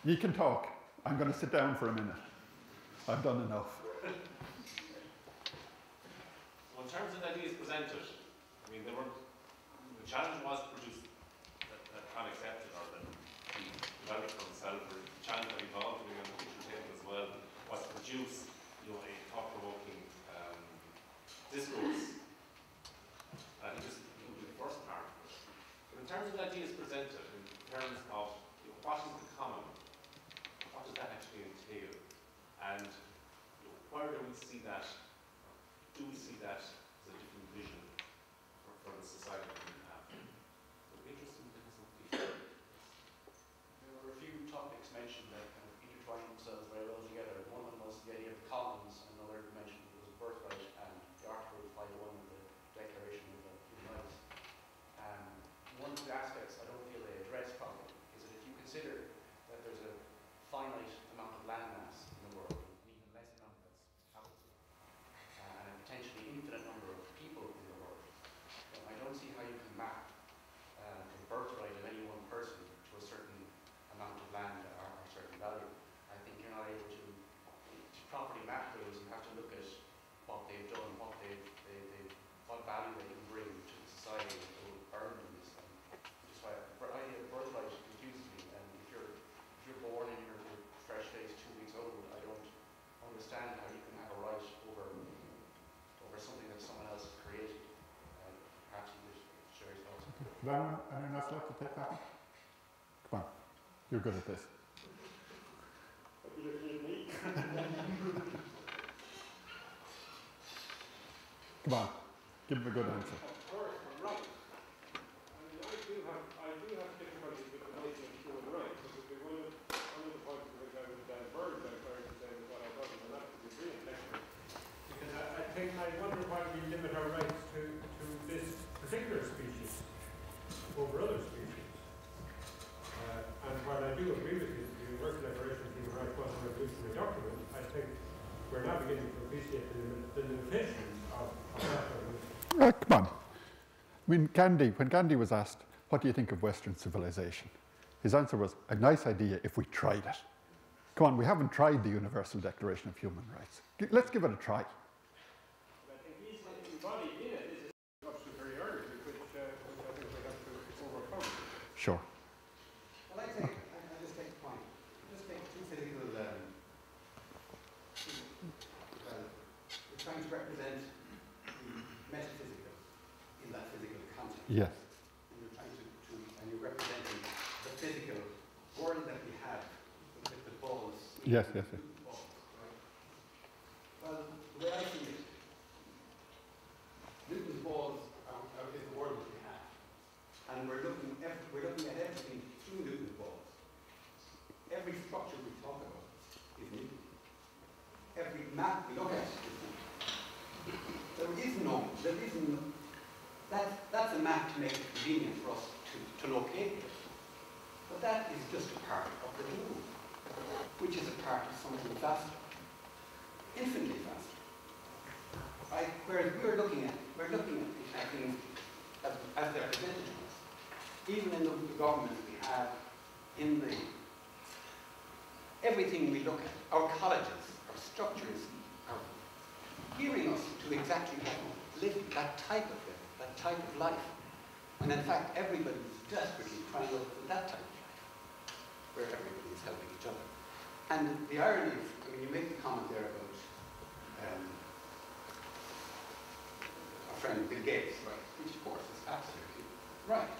[SPEAKER 1] You can talk. I'm going to sit down for a minute. I've done enough.
[SPEAKER 2] So in terms of the ideas presented, I mean, there were, the challenge was to produce that, that Con accepted or that he developed for himself, or the challenge that evolved doing on the picture table as well, was to produce, you know, a thought-provoking um, discourse. Uh, he just, he would be the first part of it. But in terms of the ideas presented, in terms of you know, what is the common, what does that actually entail? And you know, where do we see that do we see that as a different vision for, for the society that we have? So it'd be interesting to have some feedback.
[SPEAKER 3] There were a few topics mentioned that kind of intertwined themselves very well together. One of them was the idea of the commons, another mentioned was birthright and the Article 5.1 of the Declaration of the Human Rights. Um, one of the aspects I don't feel they address properly is that if you consider that there's a finite amount of land mass in the world, an even less amount that's habitable, uh, and a potentially infinite number of people in the world, then I don't see how you can map uh, the birthright of any one person to a certain amount of land or a certain value. I think you're not able to, to properly map those. You have to look at what they've done, what they've, they, they, what value they can bring to the society that will earn them this. And just why the idea of birthright confuses me. And if you're if you're born and you're, you're fresh faced two weeks old, I don't understand how you can have a right over over something that someone else has created. Uh, perhaps you could share your
[SPEAKER 1] Could anyone, anyone else like to take that one? Come on. You're good at this. Come on, give him a good answer.
[SPEAKER 4] Of course, I'm right. I mean, I do have, I do have difficulties with the notion of human rights, because the one of, one of the points which I was, Dan Burns, I started to say was what I thought was an absolutely brilliant lecture. Because I, I think, I wonder why we limit our rights to, to this particular species over other species. Uh, and while I do agree with you, the Universal Declaration of Human Rights wasn't a revolutionary document, I think we're now beginning to appreciate the, limit, the limitations of, of that document.
[SPEAKER 1] Uh, come on. Mean, Gandhi, when Gandhi was asked, what do you think of Western civilization? His answer was, a nice idea if we tried it. Come on, we haven't tried the Universal Declaration of Human Rights. Let's give it a try.
[SPEAKER 4] But I think he's embodied in it is a of superiority, which, uh, which I think we have to overcome.
[SPEAKER 1] Sure.
[SPEAKER 5] Well, I take, I, I just take a point. Just take two physical, um, two, well, we're trying to represent the metaphysical in that physical context.
[SPEAKER 1] Yes.
[SPEAKER 5] And you're trying to, to, and you're representing the physical world that we have with the balls.
[SPEAKER 1] Yes, yes, yes.
[SPEAKER 5] Balls, right? Well, the way I see it, Newton's balls are, are, is the world that we have. And we're looking, ev- we're looking at everything through Newton's balls. Every structure we talk about is Newton. Every map we look at is Newton. There is no, there is no, that, that's a map to make it convenient for us to, to locate it. But that is just a part of the globe, which is a part of something vaster, infinitely vaster. Right? Whereas we're looking at, we're looking at, at things as, as they're presented to us. In the, government we have, in the, everything we look at, our colleges, our structures, are gearing us to exactly living that type of living, that type of life. And in fact, everybody is desperately trying to live that type of life, where everybody is helping each other. And the irony of, I mean, you make the comment there about um, our friend Bill Gates, right, which of course is absolutely right.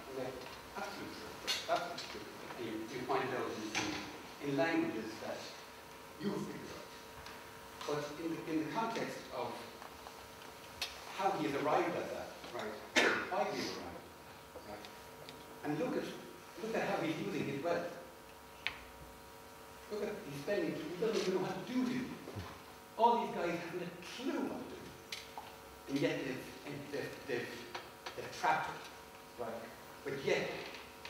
[SPEAKER 5] Absolutely true. Absolutely true. You, you it out in, in, languages that you figured out. But in the, in the context of how he has arrived at that, right, why he arrived, right, and look at, look at how he's using his wealth. Look at, he's spending, he doesn't even know how to do it. All these guys haven't a clue what to do. And yet they've, and they've, they've, they've trapped it, right? But yet,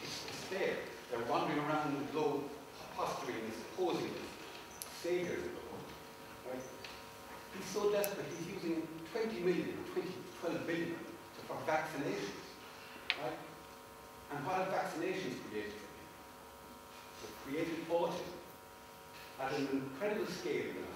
[SPEAKER 5] it's, there. They're wandering around the globe, posturing and posing as saviors of the world, right? He's so desperate, he's using 20 million, 20, 12 billion for vaccinations, right? And what have vaccinations created? They've created autism at an incredible scale. Know.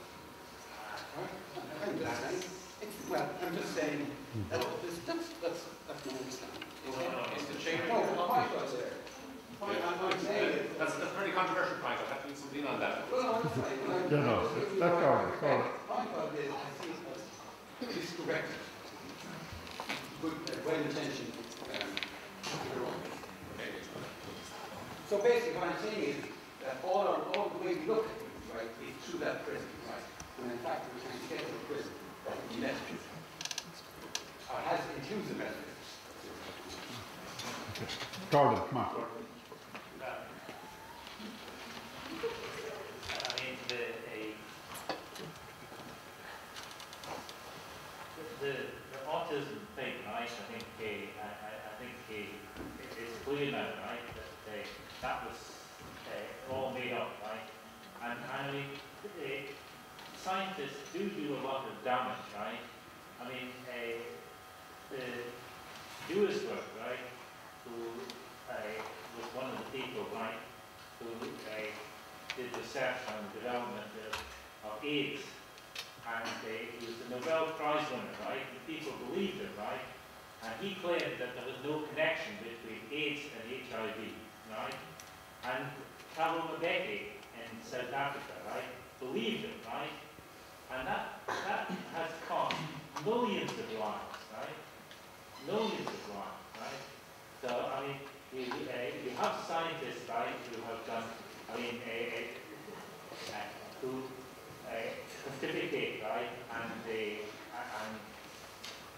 [SPEAKER 5] Right? I'm saying, it's, well, I'm just saying, that, that's, that's, that's my understanding.
[SPEAKER 2] Is the?
[SPEAKER 5] No, the was there. The point I'm I'm is,
[SPEAKER 2] That's, that's a very controversial point, I'll have to do something on that.
[SPEAKER 5] well, no, that's
[SPEAKER 1] no, on,
[SPEAKER 5] I'm-
[SPEAKER 1] go on.
[SPEAKER 5] My point is, I see it as misdirected. Good, uh, well-intentioned, um, So basically, what I'm saying is that all, our, all the way we look at things, right, is through that prism, right? When in fact, trying to get to the prism that we metaphysics, or has includes the
[SPEAKER 1] Gordon, come on.
[SPEAKER 6] The, the, autism thing, right, I think, uh, I, I, I think uh, it- it's clear now, right, that uh, that was all made up, right? And, I mean, uh, scientists do do a lot of damage, right? I mean, uh, the Jewish work, right, who was one of the people, right, who did research on the development of, of AIDS. And he was the Nobel Prize winner, right? And people believed him, right? And he claimed that there was no connection between AIDS and HIV, right? And Thabo Mbeki in South Africa, right, believed him, right? And that, that has cost millions of lives, right? Millions of lives, right? So, I mean, you, uh, you have scientists, right, who have done, I mean, a uh, who uh, pontificate, right, and they, and,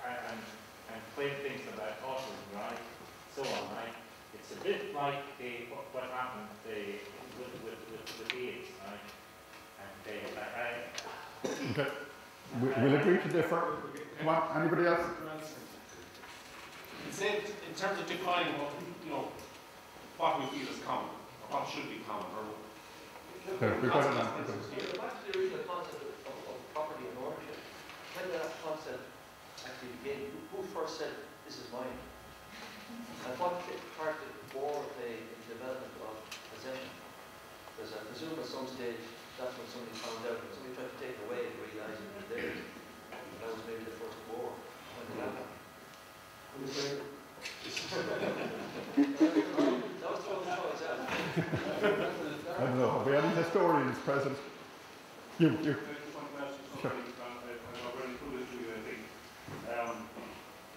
[SPEAKER 6] and, and claim things about autism, right, so on, right? It's a bit like the, what, what happened the, with, with, with, with AIDS, right? And uh, I, I,
[SPEAKER 1] okay. We, will agree to differ. Come on, anybody else?
[SPEAKER 7] It's in, in terms of defining what, you know, what we feel is common, or what should be common, or.
[SPEAKER 1] Okay, we've got it now.
[SPEAKER 7] That's- that's-
[SPEAKER 1] Okay.
[SPEAKER 7] yeah.
[SPEAKER 8] Back to the original concept of, of, of property and ownership. When did that concept actually begin? Who, who first said, this is mine? And what part did war play in the development of possession? Because I presume at some stage, that's when somebody found out, when somebody tried to take it away and realized it was theirs. And that was maybe the first war. When did that happen? That was throwing the toys out.
[SPEAKER 1] I don't know. Have we any historians present? You, you.
[SPEAKER 9] I just want to ask you something, Tom, I- I'm not very foolish to you, I think. Um,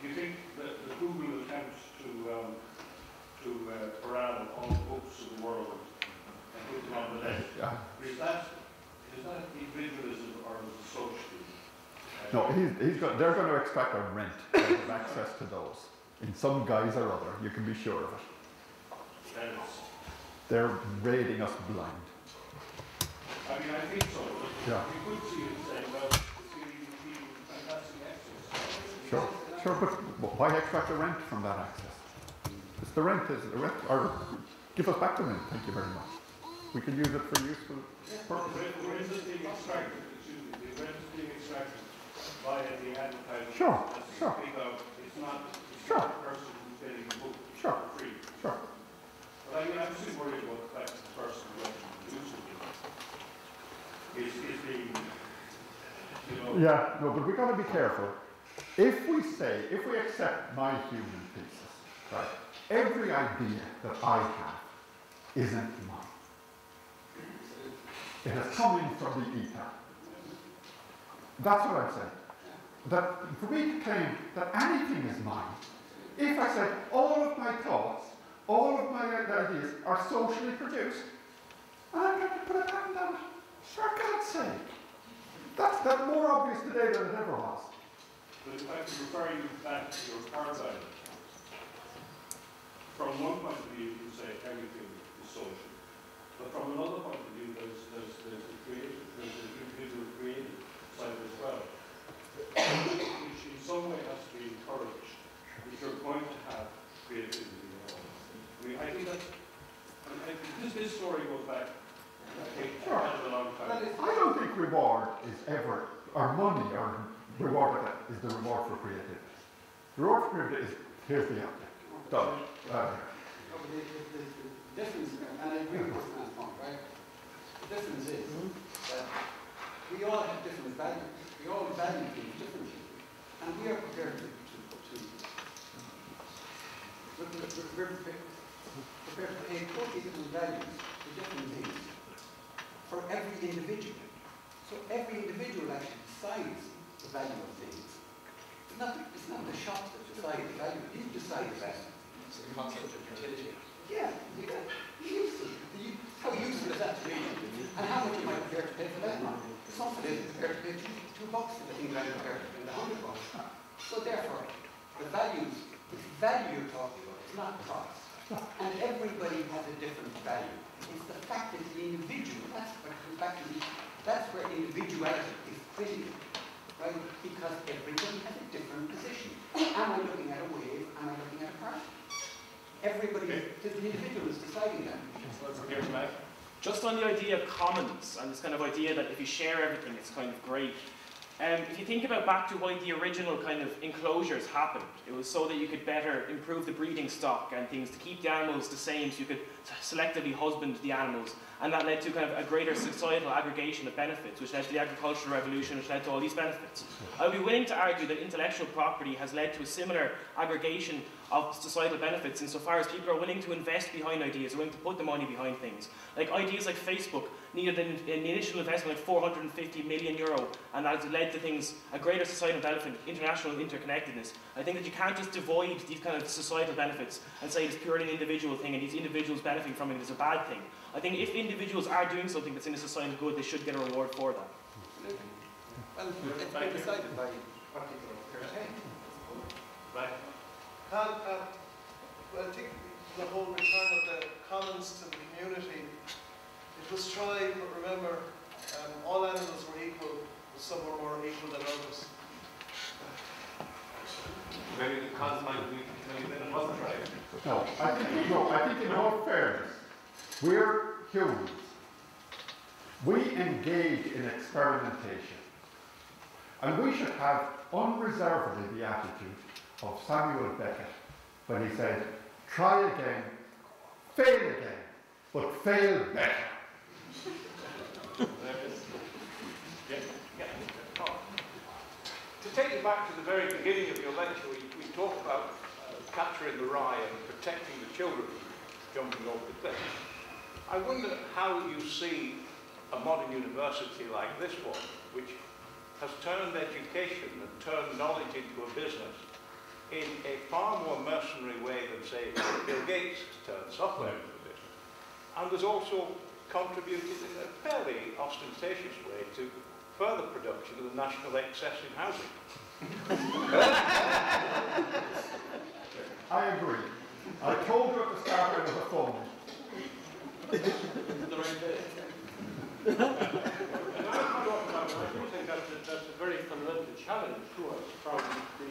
[SPEAKER 9] do you think that the Google attempts to, um, to uh, corral all the books of the world and put them on the net,
[SPEAKER 1] Yeah.
[SPEAKER 9] is that, is that individualism or is it socialism?
[SPEAKER 1] No, he's, he's got, they're going to expect a rent. Have access to those in some guise or other. You can be sure of it. They're raiding us blind.
[SPEAKER 9] I mean, I think so,
[SPEAKER 1] Yeah.
[SPEAKER 9] you could see it saying, well, it's fantastic access.
[SPEAKER 1] Sure, sure, but why extract a rent from that access? It's the rent, is the rent, or give us back the rent, thank you very much. We can use it for useful purposes.
[SPEAKER 9] rent is being extracted, excuse me, the rent is being extracted via the advertising.
[SPEAKER 1] Sure,
[SPEAKER 9] you
[SPEAKER 1] sure.
[SPEAKER 9] speak of, uh, it's not, it's
[SPEAKER 1] Sure.
[SPEAKER 9] not the person who's getting the book
[SPEAKER 1] Sure.
[SPEAKER 9] for free.
[SPEAKER 1] Sure.
[SPEAKER 9] But I I'm still worried about the fact that the person who actually produces it is, is being, you know.
[SPEAKER 1] Yeah, no, but we've got to be careful. If we say, if we accept my human thesis, right, every idea that I have isn't mine. It has come in from the ether. That's what I'm saying. That for me to claim that anything is mine, if I said all of my thoughts, all of my ideas are socially produced, and I'm going to put a patent on it, for God's sake. That's, that's more obvious today than it ever was.
[SPEAKER 9] But if I could refer you back to your paradigm, from one point of view, you say everything is social. But from another point of view, there's, there's, there's the creative, there's the individual creative side as well. Which in some way has to be encouraged if you're going to have creativity in all. I mean, I think that's, I mean, I think this, this story goes back, I think,
[SPEAKER 1] Sure.
[SPEAKER 9] a long time.
[SPEAKER 1] I don't think reward is ever, or money, or reward of that is the reward for creativity. Reward for creativity is, here's the object. Done. Uh,
[SPEAKER 5] the, the, the, the difference, and I agree with this man's point, right? The difference is that we all have different values. We all value things differently. And we are prepared to, to, to we're, we're, prepared prepared to pay totally different values for different things for every individual. So every individual actually decides the value of things. It's not, it's not the shop that decides the value, you decide the value.
[SPEAKER 8] It's the concept of utility.
[SPEAKER 5] Yeah, you got useful. How useful is that to me? And how much am I prepared to pay for that? Somebody is prepared to pay two, bucks for the thing that I'm prepared to pay a hundred bucks. So therefore, the values, it's value you're talking about, it's not cost. And everybody has a different value. It's the fact that the individual, that's what comes back to the, that's where individuality is critical. Right? Because everybody has a different position. Am I looking at a wave? Am I looking at a particle? Everybody, the individual is deciding that.
[SPEAKER 7] Just on the idea of commons and this kind of idea that if you share everything, it's kind of great. Um, if you think about back to why the original kind of enclosures happened, it was so that you could better improve the breeding stock and things to keep the animals the same, so you could selectively husband the animals, and that led to kind of a greater societal aggregation of benefits, which led to the agricultural revolution, which led to all these benefits. I would be willing to argue that intellectual property has led to a similar aggregation of societal benefits insofar as people are willing to invest behind ideas, are willing to put the money behind things. Like ideas like Facebook needed an, an initial investment like 450 million euro, and that has led to things, a greater societal benefit, international interconnectedness. I think that you can't just devoid these kind of societal benefits and say it's purely an individual thing and these individuals benefiting from it is a bad thing. I think if individuals are doing something that's in a societal good, they should get a reward for that.
[SPEAKER 5] Well, it's been decided by what people are prepared.
[SPEAKER 7] Right.
[SPEAKER 10] Pat, Pat, well, I think the whole return of the commons to the community, it was tried, but remember, um, all animals were equal, but some were more equal than others.
[SPEAKER 2] Maybe the cons might be, maybe then it wasn't right.
[SPEAKER 1] No, I think, no, I think in all fairness, we're humans. We engage in experimentation. And we should have unreservedly the attitude of Samuel Beckett when he said, try again, fail again, but fail better.
[SPEAKER 11] To take you back to the very beginning of your lecture, we, we talked about uh, catcher in the rye and protecting the children from jumping off the cliff. I wonder how you see a modern university like this one, which has turned education and turned knowledge into a business in a far more mercenary way than, say, Bill Gates has turned software into a business, and has also contributed in a fairly ostentatious way to further production of the national excess in housing.
[SPEAKER 1] I agree. I told you at the start I was a phone.
[SPEAKER 4] And I follow up on that, and I think that's a, that's a very fundamental challenge to us from the,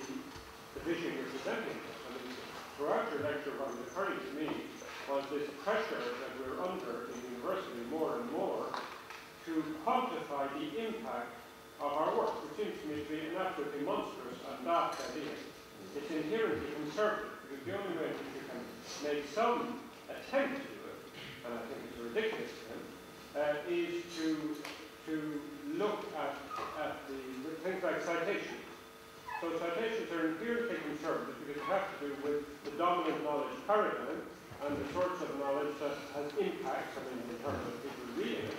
[SPEAKER 4] the vision you're presenting. I mean, throughout your lecture, what was occurring to me was this pressure that we're under in the university more and more to quantify the impact of our work, which seems to me to be an absolutely monstrous and daft idea. It's inherently conservative, because the only way that you can make some attempt to do it, and I think it's a ridiculous attempt, uh, is to, to look at, at the things like citations. So citations are inherently conservative because it has to do with the dominant knowledge paradigm and the sorts of knowledge that has impact, I mean, in terms of people reading it,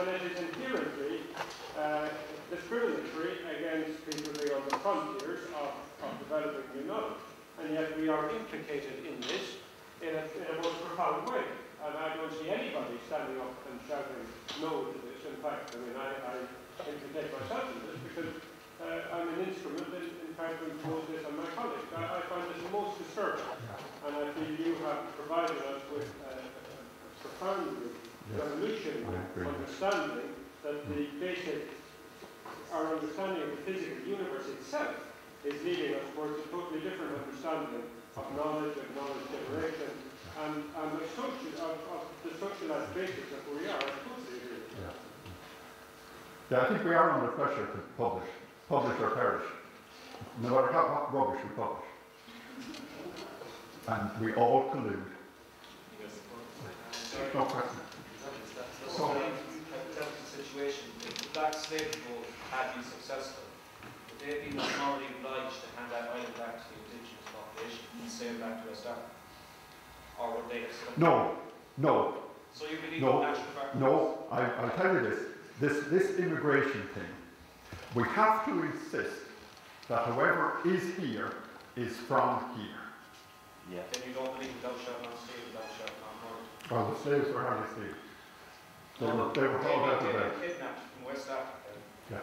[SPEAKER 4] and it is inherently uh, discriminatory against people are on the frontiers of, of developing new knowledge. And yet we are implicated in this in a, in a most profound way. And I don't see anybody standing up and shouting no to this. In fact, I mean, I, I implicate myself in this because uh, I'm an instrument in, in trying to impose this on my colleagues. I, I find this most disturbing. And I feel you have provided us with uh, a profound revolutionary understanding that the basic, our understanding of the physical universe itself is leading us towards a totally different understanding of knowledge and knowledge generation and, and the social, of, of the socialized basis of who we are. I totally agree.
[SPEAKER 1] Yeah. yeah, I think we are under pressure to publish, publish or perish. No matter how, much rubbish we publish. And we all collude. No question.
[SPEAKER 12] So, hypothetical situation, if the black slave vote had been successful, would they have been morally obliged to hand that island back to the indigenous population and sail back to West Africa? Or would they have?
[SPEAKER 1] No, no,
[SPEAKER 12] So you believe
[SPEAKER 1] No,
[SPEAKER 12] in preference?
[SPEAKER 1] no, I, I'll tell you this. This, this immigration thing, we have to insist that whoever is here is from here.
[SPEAKER 12] Then you don't believe thou shalt not steal, thou shalt not murder?
[SPEAKER 1] Well, the slaves were hardly slaves. They were, they were
[SPEAKER 12] They've
[SPEAKER 1] called out
[SPEAKER 12] been-
[SPEAKER 1] of
[SPEAKER 12] they've
[SPEAKER 1] there.
[SPEAKER 12] been kidnapped from West Africa.
[SPEAKER 1] Yeah,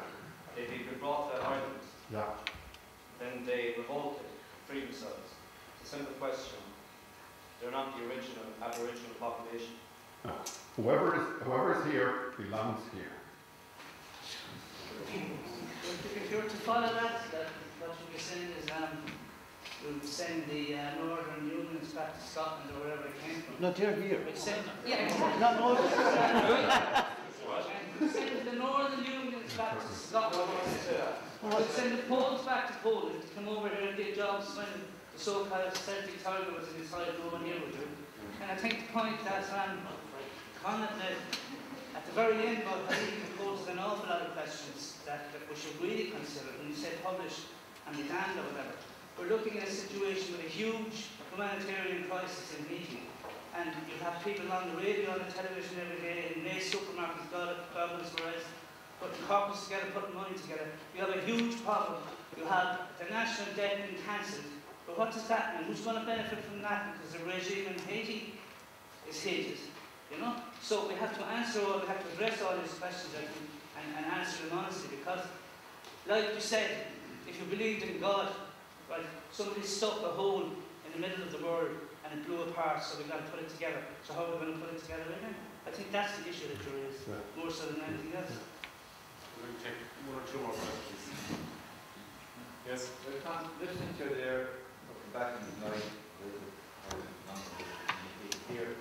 [SPEAKER 12] They've been brought to that island.
[SPEAKER 1] yeah.
[SPEAKER 12] Then they revolted, freed themselves. It's a simple question. They're not the original Aboriginal population. No.
[SPEAKER 1] Whoever is, whoever is here belongs here.
[SPEAKER 13] If you were to follow that, that what you were saying is um, we'll send the uh, Northern Unions back to Scotland or wherever it came from.
[SPEAKER 8] No, they're here.
[SPEAKER 13] We'd send, yeah, exactly.
[SPEAKER 8] Not Northern.
[SPEAKER 13] And we'd send the Northern Unions back to Scotland. We'd send the Poles back to Poland to come over here and get jobs when the so-called Celtic Tiger was inside no one here would do. And I think the point that um, Conrad made at the very end, but I think he poses an awful lot of questions that, that we should really consider when you say publish and be damned or whatever. We're looking at a situation with a huge humanitarian crisis in Haiti. And you have people on the radio, on the television every day, in May supermarkets, goggles, whereas putting corpus together, putting money together. You have a huge problem. You have the national debt being cancelled. But what does that mean? Who's going to benefit from that? Because the regime in Haiti is hated. You know? So we have to answer all, we have to address all these questions I think, and, and answer them honestly because, like you said, if you believed in God, right? Somebody stuck a hole in the middle of the world and it blew apart, so we've got to put it together. So how are we going to put it together again? I think that's the issue that you raise,
[SPEAKER 1] Yeah.
[SPEAKER 13] more so than anything else.
[SPEAKER 2] We're going to take one or two more questions. Yes?
[SPEAKER 14] Well, Tom, listening to there, back in the night, there was a- I was not here.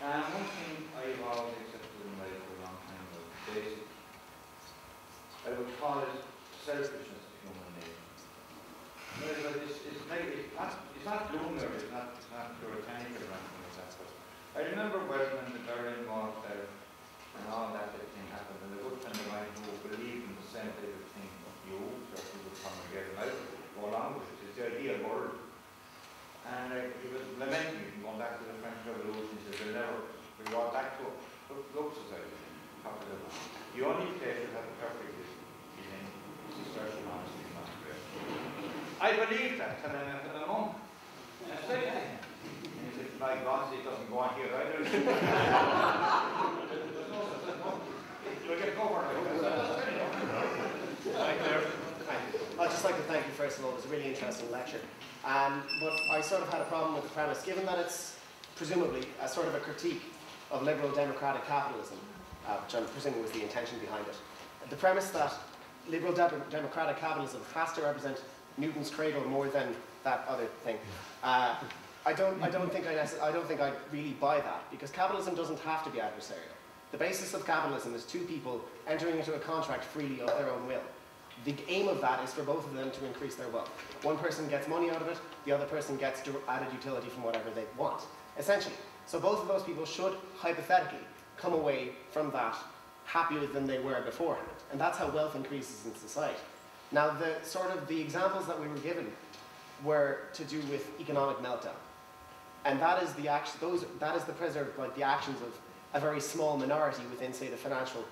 [SPEAKER 14] Um, one thing I've always accepted in life for a long time was basic. I would call it selfishness of human nature. But it's, it's like, it's not, it's not gloom it's not, it's not puritanical or anything like that, but I remember well when the Berlin Wall fell and all that that thing happened, and a good friend of mine who believed in the same type of thing you, certainly would come and get him out, go along with it, it's the ideal world. And uh, he was lamenting, going back to the French Revolution, he said, we'll never, we back to look society, capitalism. The only place that has a perfect in is the honesty and not I believe that, and I met a. And I said, and he said, my God, it doesn't go on here either. You'll get over
[SPEAKER 15] I'd just like to thank you first of all. It was a really interesting lecture. Um, but I sort of had a problem with the premise, given that it's presumably a sort of a critique of liberal democratic capitalism, uh, which I'm presuming was the intention behind it. The premise that liberal de democratic capitalism has to represent Newton's cradle more than that other thing. Uh, I don't, I don't think I, I don't think I really buy that because capitalism doesn't have to be adversarial. The basis of capitalism is two people entering into a contract freely of their own will. The aim of that is for both of them to increase their wealth. One person gets money out of it, the other person gets added utility from whatever they want, essentially. So both of those people should, hypothetically, come away from that happier than they were beforehand. And that's how wealth increases in society. Now, the sort of the examples that we were given were to do with economic meltdown. And that is the those, that is the like the actions of a very small minority within, say, the financial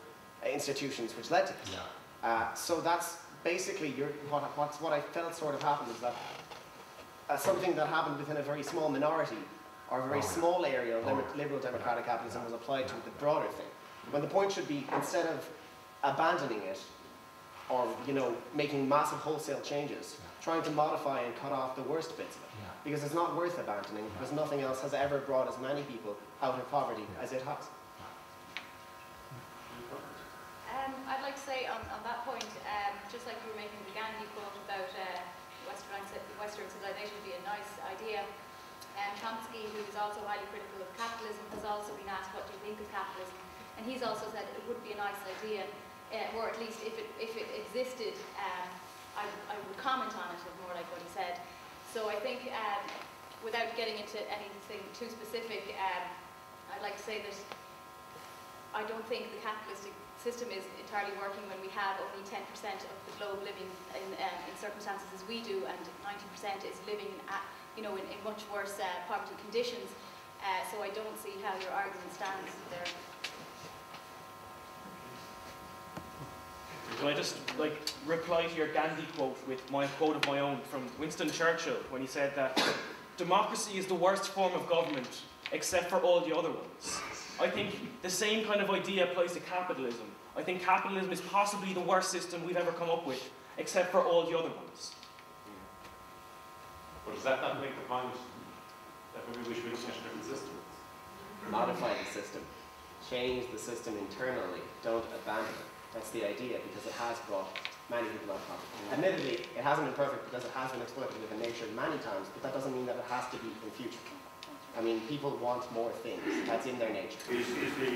[SPEAKER 15] institutions which led to this. Uh, so that's basically your, what, what's, what I felt sort of happened is that uh, something that happened within a very small minority or a very
[SPEAKER 1] Oh,
[SPEAKER 15] small area of
[SPEAKER 1] Oh,
[SPEAKER 15] liberal democratic capitalism was applied to the broader thing. When the point should be instead of abandoning it or you know making massive wholesale changes, trying to modify and cut off the worst bits of it. Because it's not worth abandoning because nothing else has ever brought as many people out of poverty as it has.
[SPEAKER 16] Um, I'd like to say on, on that point, um, just like you were making the Gandhi quote about uh, Western, Western civilization would be a nice idea. Um, Chomsky, who is also highly critical of capitalism, has also been asked, what do you think of capitalism? And he's also said it would be a nice idea, uh, or at least if it, if it existed, um, I, I would comment on it, more like what he said. So I think, um, without getting into anything too specific, um, I'd like to say that I don't think the capitalistic system is entirely working when we have only 10% of the globe living in, um, in circumstances as we do, and 90% is living at, you know, in, in much worse uh, poverty conditions. Uh, so I don't see how your argument stands there.
[SPEAKER 7] Can I just like reply to your Gandhi quote with my quote of my own from Winston Churchill when he said that democracy is the worst form of government except for all the other ones. I think the same kind of idea applies to capitalism. I think capitalism is possibly the worst system we've ever come up with, except for all the other ones.
[SPEAKER 2] But does that not make the point that maybe we should be a different system?
[SPEAKER 15] modify the system, change the system internally, don't abandon it. That's the idea because it has brought many people out of poverty. Admittedly, it hasn't been perfect because it has been exploitative in nature many times, but that doesn't mean that it has to be in the future. I mean, people want more things. That's in their nature.
[SPEAKER 9] Is, is the,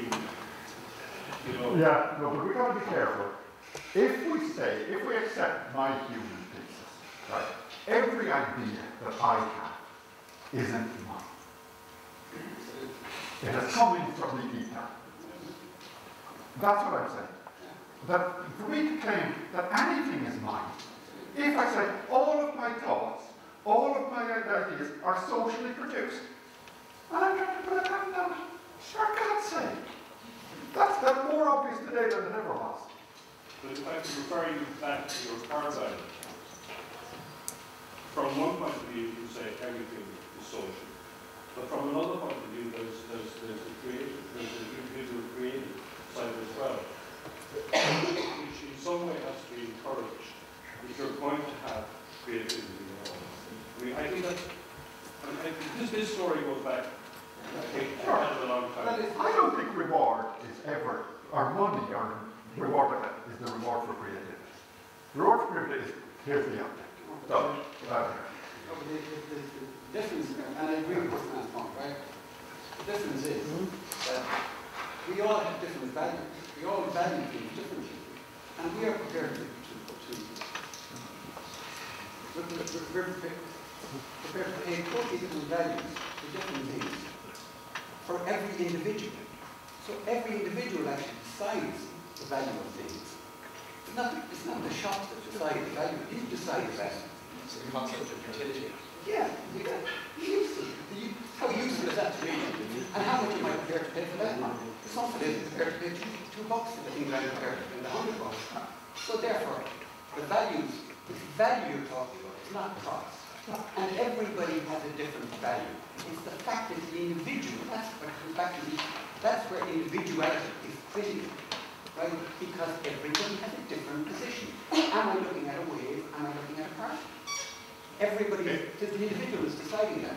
[SPEAKER 9] you know,
[SPEAKER 1] Yeah, no, but we've got to be careful. If we say, if we accept my human thesis, right, every idea that I have isn't mine. It has come in from the ether. That's what I'm saying. That for me to claim that anything is mine, if I say all of my thoughts, all of my ideas are socially produced, and I'm trying to put a on it, for God's sake. That's, that's more obvious today than it ever was.
[SPEAKER 9] But if I could refer you back to your paradigm, from one point of view, you say everything is social. But from another point of view, there's, there's, there's the creative, there's the individual creative side as well, which in some way has to be encouraged if you're going to have
[SPEAKER 4] creativity and all. I mean, I think that's, I mean, I think this, this story goes back, I think,
[SPEAKER 1] Sure.
[SPEAKER 4] a long time.
[SPEAKER 1] I don't think reward is ever, or money, or reward is the reward for creativity. Reward for creativity is here's the object. Done. Right there.
[SPEAKER 5] Okay, the, the, the difference, and I agree with this man's point, right? The difference is that we all have different values. We all value things differently. And we are prepared to, to, to we're, we're, we're prepared, prepared to pay totally different values for different things for every individual. So every individual actually decides the value of things. It's not, it's not the shop that decides the value, you decide the value.
[SPEAKER 3] It's the concept of utility.
[SPEAKER 5] Yeah, exactly. Useful. You- How useful is that to me? And how much am I prepared to pay for that? Somebody is prepared to pay two, two bucks for the thing that I'm prepared to pay a hundred bucks. So therefore, the values, it's value you're talking about, it's not cost. And everybody has a different value. It's the fact that the individual, that's what comes back to the, that's where individuality is critical. Right? Because everybody has a different position. Am I looking at a wave? Am I looking at a party? Everybody, the individual is deciding that.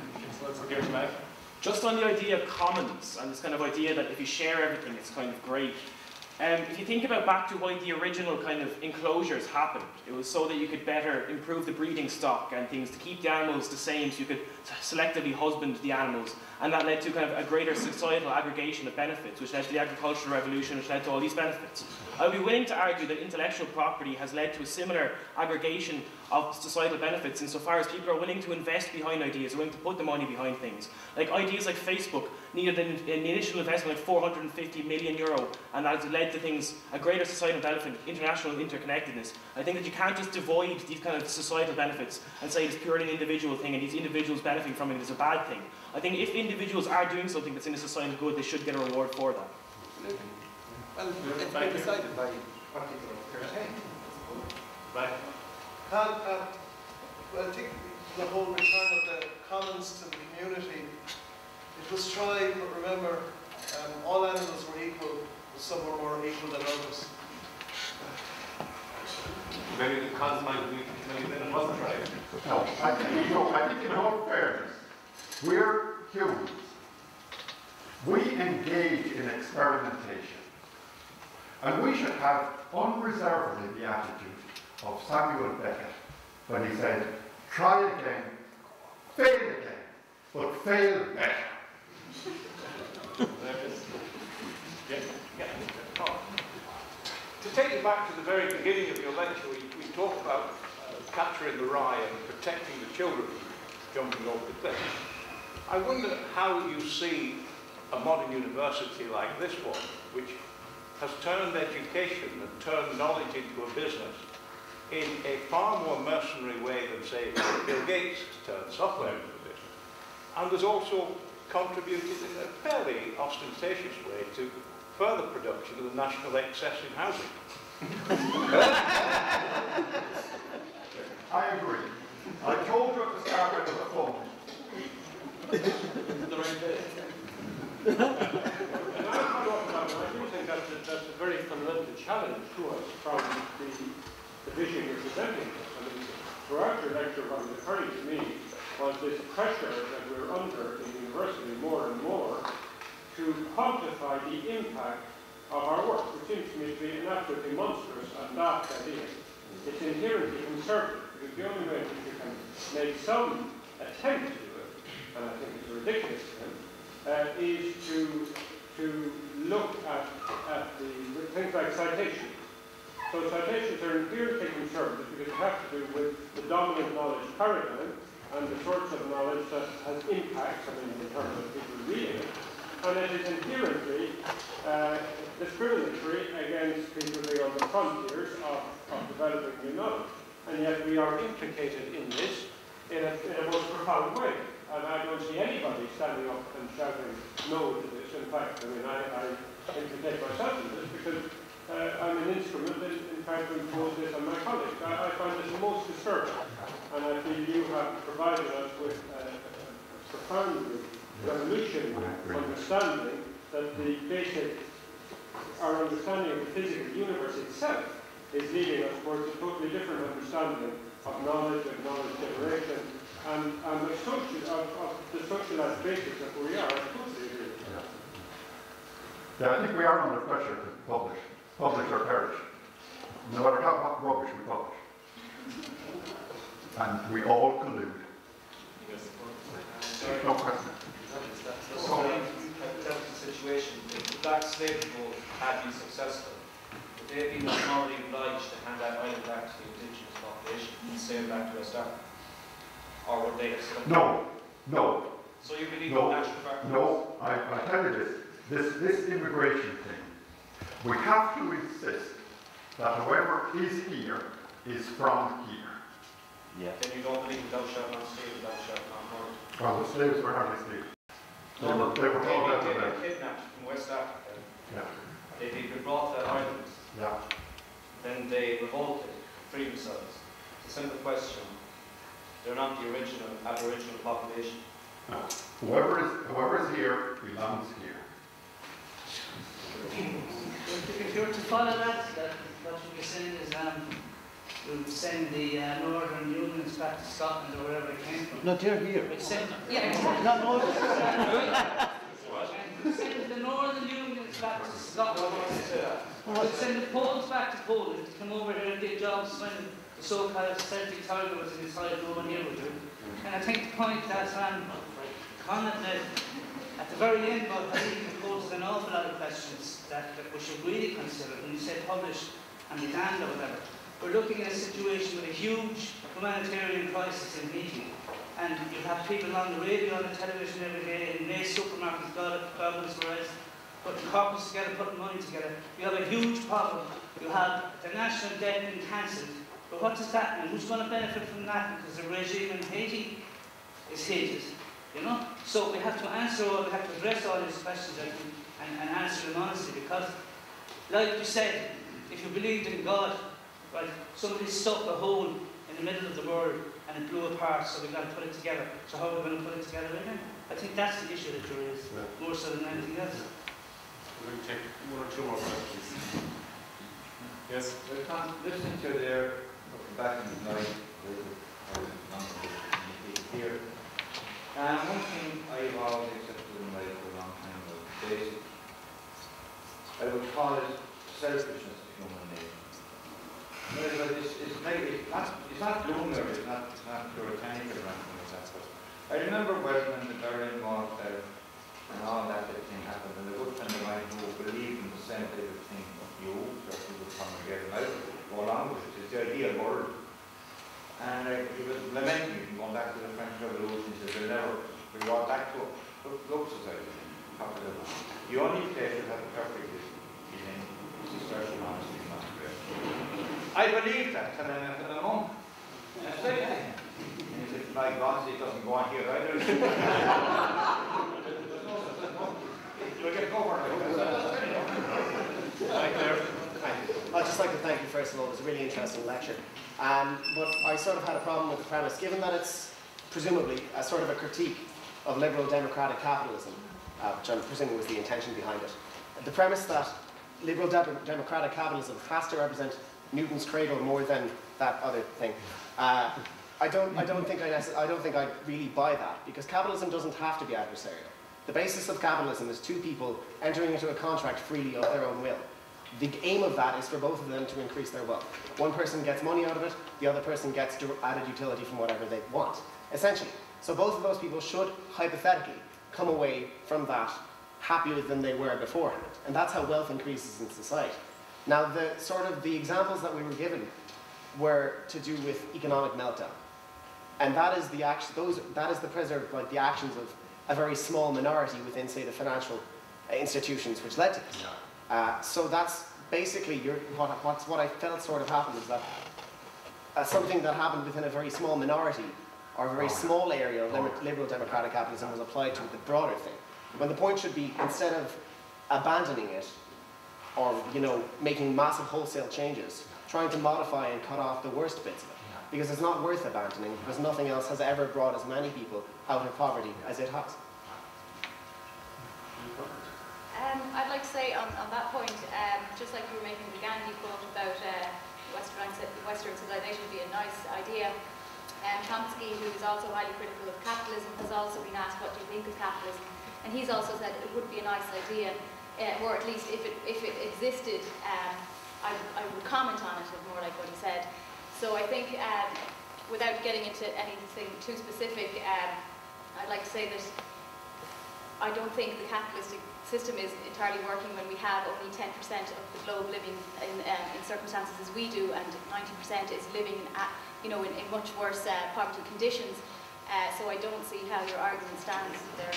[SPEAKER 7] Just on the idea of commons and this kind of idea that if you share everything, it's kind of great. Um, back to why the original kind of enclosures happened, it was so that you could better improve the breeding stock and things to keep the animals the same, so you could selectively husband the animals, and that led to kind of a greater societal aggregation of benefits, which led to the agricultural revolution, which led to all these benefits. I would be willing to argue that intellectual property has led to a similar aggregation of societal benefits insofar as people are willing to invest behind ideas, willing to put the money behind things. Like ideas like Facebook needed an, an initial investment like 450 million euro, and that has led to things, a greater societal benefit, international interconnectedness. I think that you can't just devoid these kind of societal benefits and say it's purely an individual thing and these individuals benefiting from it is a bad thing. I think if individuals are doing something that's in a societal good, they should get a reward for that.
[SPEAKER 5] Well, it's been decided by what people.
[SPEAKER 2] Right.
[SPEAKER 10] Can, uh, well, I think the whole return of the commons to the community, it was tried, but remember, um, all animals were equal, but some were more equal than others.
[SPEAKER 2] Maybe the cons might be, maybe then it wasn't right.
[SPEAKER 1] No, I think, no, I think in all fairness, we're humans. We engage in experimentation. And we should have unreservedly the attitude of Samuel Beckett when he said, try again, fail again, but fail better.
[SPEAKER 9] To take you back to the very beginning of your lecture, we, we talked about uh, catcher in the rye and protecting the children from jumping off the cliff. I wonder how you see a modern university like this one, which has turned education and turned knowledge into a business in a far more mercenary way than, say, Bill Gates has turned software into a business. And there's also contributed in a fairly ostentatious way to further production of the national excess in housing.
[SPEAKER 1] I agree. I told you at the start of the phone.
[SPEAKER 4] the right day. And I follow up on I do think that's a, that's a very fundamental challenge to us from the, the vision you're presenting. I mean, throughout your lecture, what was occurring to me was this pressure that we're under in the university more and more to quantify the impact of our work, which seems to me to be an absolutely monstrous and daft idea. It's inherently conservative, because the only way which you can make some attempt to do it, and I think it's a ridiculous attempt, uh, is to, to look at, at the things like citations. So citations are inherently conservative because they have to do with the dominant knowledge paradigm and the sorts of knowledge that has impact, I mean, in terms of people reading it, and it is inherently uh, discriminatory against people who are on the frontiers of, of developing new knowledge. And yet we are implicated in this in a, in a most profound way. And I don't see anybody standing up and shouting no to this. In fact, I mean, I, I implicate myself in this because uh, I'm an instrument in, in trying to this on my colleagues. I, I find this most disturbing. And I feel you have provided us with a profoundly revolutionary understanding that the basic, our understanding of the physical universe itself is leading us towards a totally different understanding of knowledge of knowledge generation, and, and the structure of, of the structuralized basis that we are, I totally agree.
[SPEAKER 1] Yeah, I think we are under pressure to publish, publish or perish. No matter how rubbish we publish. And we all collude. No question.
[SPEAKER 12] So, hypothetical situation, if the black slave revolt had been successful, would they have been morally obliged to hand that island back to the indigenous population and sail back to West Africa? Or would they have sailed?
[SPEAKER 1] No, no,
[SPEAKER 12] So you believe
[SPEAKER 1] No,
[SPEAKER 12] in national park?
[SPEAKER 1] no, I, I tell you this, this, this immigration thing, we have to insist that whoever is here is from here.
[SPEAKER 12] Yeah. Then you don't believe in thou shalt not steal, thou shalt not murder?
[SPEAKER 1] Well, the slaves were hardly slaves. They were, they were told that
[SPEAKER 12] They've
[SPEAKER 1] to
[SPEAKER 12] been kidnapped from West Africa.
[SPEAKER 1] Yeah.
[SPEAKER 12] They've been brought to that island.
[SPEAKER 1] Yeah.
[SPEAKER 12] Then they revolted, freed themselves. It's a simple question. They're not the original Aboriginal population.
[SPEAKER 1] No. Whoever is, whoever is here belongs here.
[SPEAKER 13] If if you were to follow that, that what you were saying is, um, we'll send the uh, Northern Unions back to Scotland or wherever they came from.
[SPEAKER 3] No, they're here.
[SPEAKER 13] We'd send, yeah, exactly.
[SPEAKER 3] Not Northern.
[SPEAKER 13] And we'd send the Northern Unions back to Scotland. We'd send the Poles back to Poland to come over here and get jobs when the so-called Celtic Tiger was inside Roman here would do. And I think the point that, um, Conrad made at the very end, but I think it poses an awful lot of questions that, that we should really consider when you say publish and be damned or whatever. We're looking at a situation with a huge humanitarian crisis in Haiti. And you have people on the radio, on the television every day, in May supermarkets, God- for us, putting corpus together, putting money together. You have a huge problem. You have the national debt being cancelled. But what does that mean? Who's going to benefit from that? Because the regime in Haiti is hated. You know? So we have to answer all, we have to address all these questions think, and, and answer them honestly because, like you said, if you believed in God, right, somebody stuck a hole in the middle of the world and it blew apart, so we've got to put it together. So how are we going to put it together again? I think that's the issue that you raise, more so than anything else.
[SPEAKER 2] We're going to take one or two more questions. Yes?
[SPEAKER 14] Well, Tom, listening to their, back in the night, I was not here. Um, one thing I've always accepted in life for a long time was basic. I would call it selfishness of human nature. Well, it's, not, it's it's not, it's not puritanical I remember when the Berlin Wall fell and all that thing happened, and a good friend of mine who believed in the same type of thing of you, that we would come together, and go along with it, it's the ideal world. And uh, he was lamenting, going back to the French Revolution, he said, they'll never be brought back to a low society, capitalism. The only place that has a perfect is in is the social honesty and transparency. I believe that, and then after the monk, and I said, and he said, my God, it doesn't go on here either. You'll get over
[SPEAKER 15] I'd just like to thank you first of all. It was a really interesting lecture. Um, but I sort of had a problem with the premise, given that it's presumably a sort of a critique of liberal democratic capitalism, uh, which I'm presuming was the intention behind it. The premise that liberal de democratic capitalism has to represent Newton's cradle more than that other thing. Uh, I don't, I don't think I, I don't think I really buy that because capitalism doesn't have to be adversarial. The basis of capitalism is two people entering into a contract freely of their own will. The aim of that is for both of them to increase their wealth. One person gets money out of it, the other person gets added utility from whatever they want, essentially. So both of those people should, hypothetically, come away from that happier than they were beforehand. And that's how wealth increases in society. Now, the sort of the examples that we were given were to do with economic meltdown. And that is the action, those, that is the preserve, like the actions of a very small minority within, say, the financial institutions which led to this. Uh, so that's basically your, what, what's, what I felt sort of happened is that uh, something that happened within a very small minority or a very small area of liber- liberal democratic capitalism was applied to the broader thing. When the point should be instead of abandoning it or you know making massive wholesale changes, trying to modify and cut off the worst bits of it. Because it's not worth abandoning because nothing else has ever brought as many people out of poverty as it has.
[SPEAKER 16] Um, I'd like to say on, on that point, um, just like you were making the Gandhi quote about uh, Western, Western civilization be a nice idea. Um, Chomsky, who is also highly critical of capitalism, has also been asked, what do you think of capitalism? And he's also said it would be a nice idea, uh, or at least if it, if it existed, um, I, I would comment on it, more like what he said. So I think, um, without getting into anything too specific, um, I'd like to say that I don't think the capitalistic system is entirely working when we have only 10% of the globe living in, um, in circumstances as we do, and 90% is living in, you know, in, in much worse uh, poverty conditions. Uh, so I don't see how your argument stands there.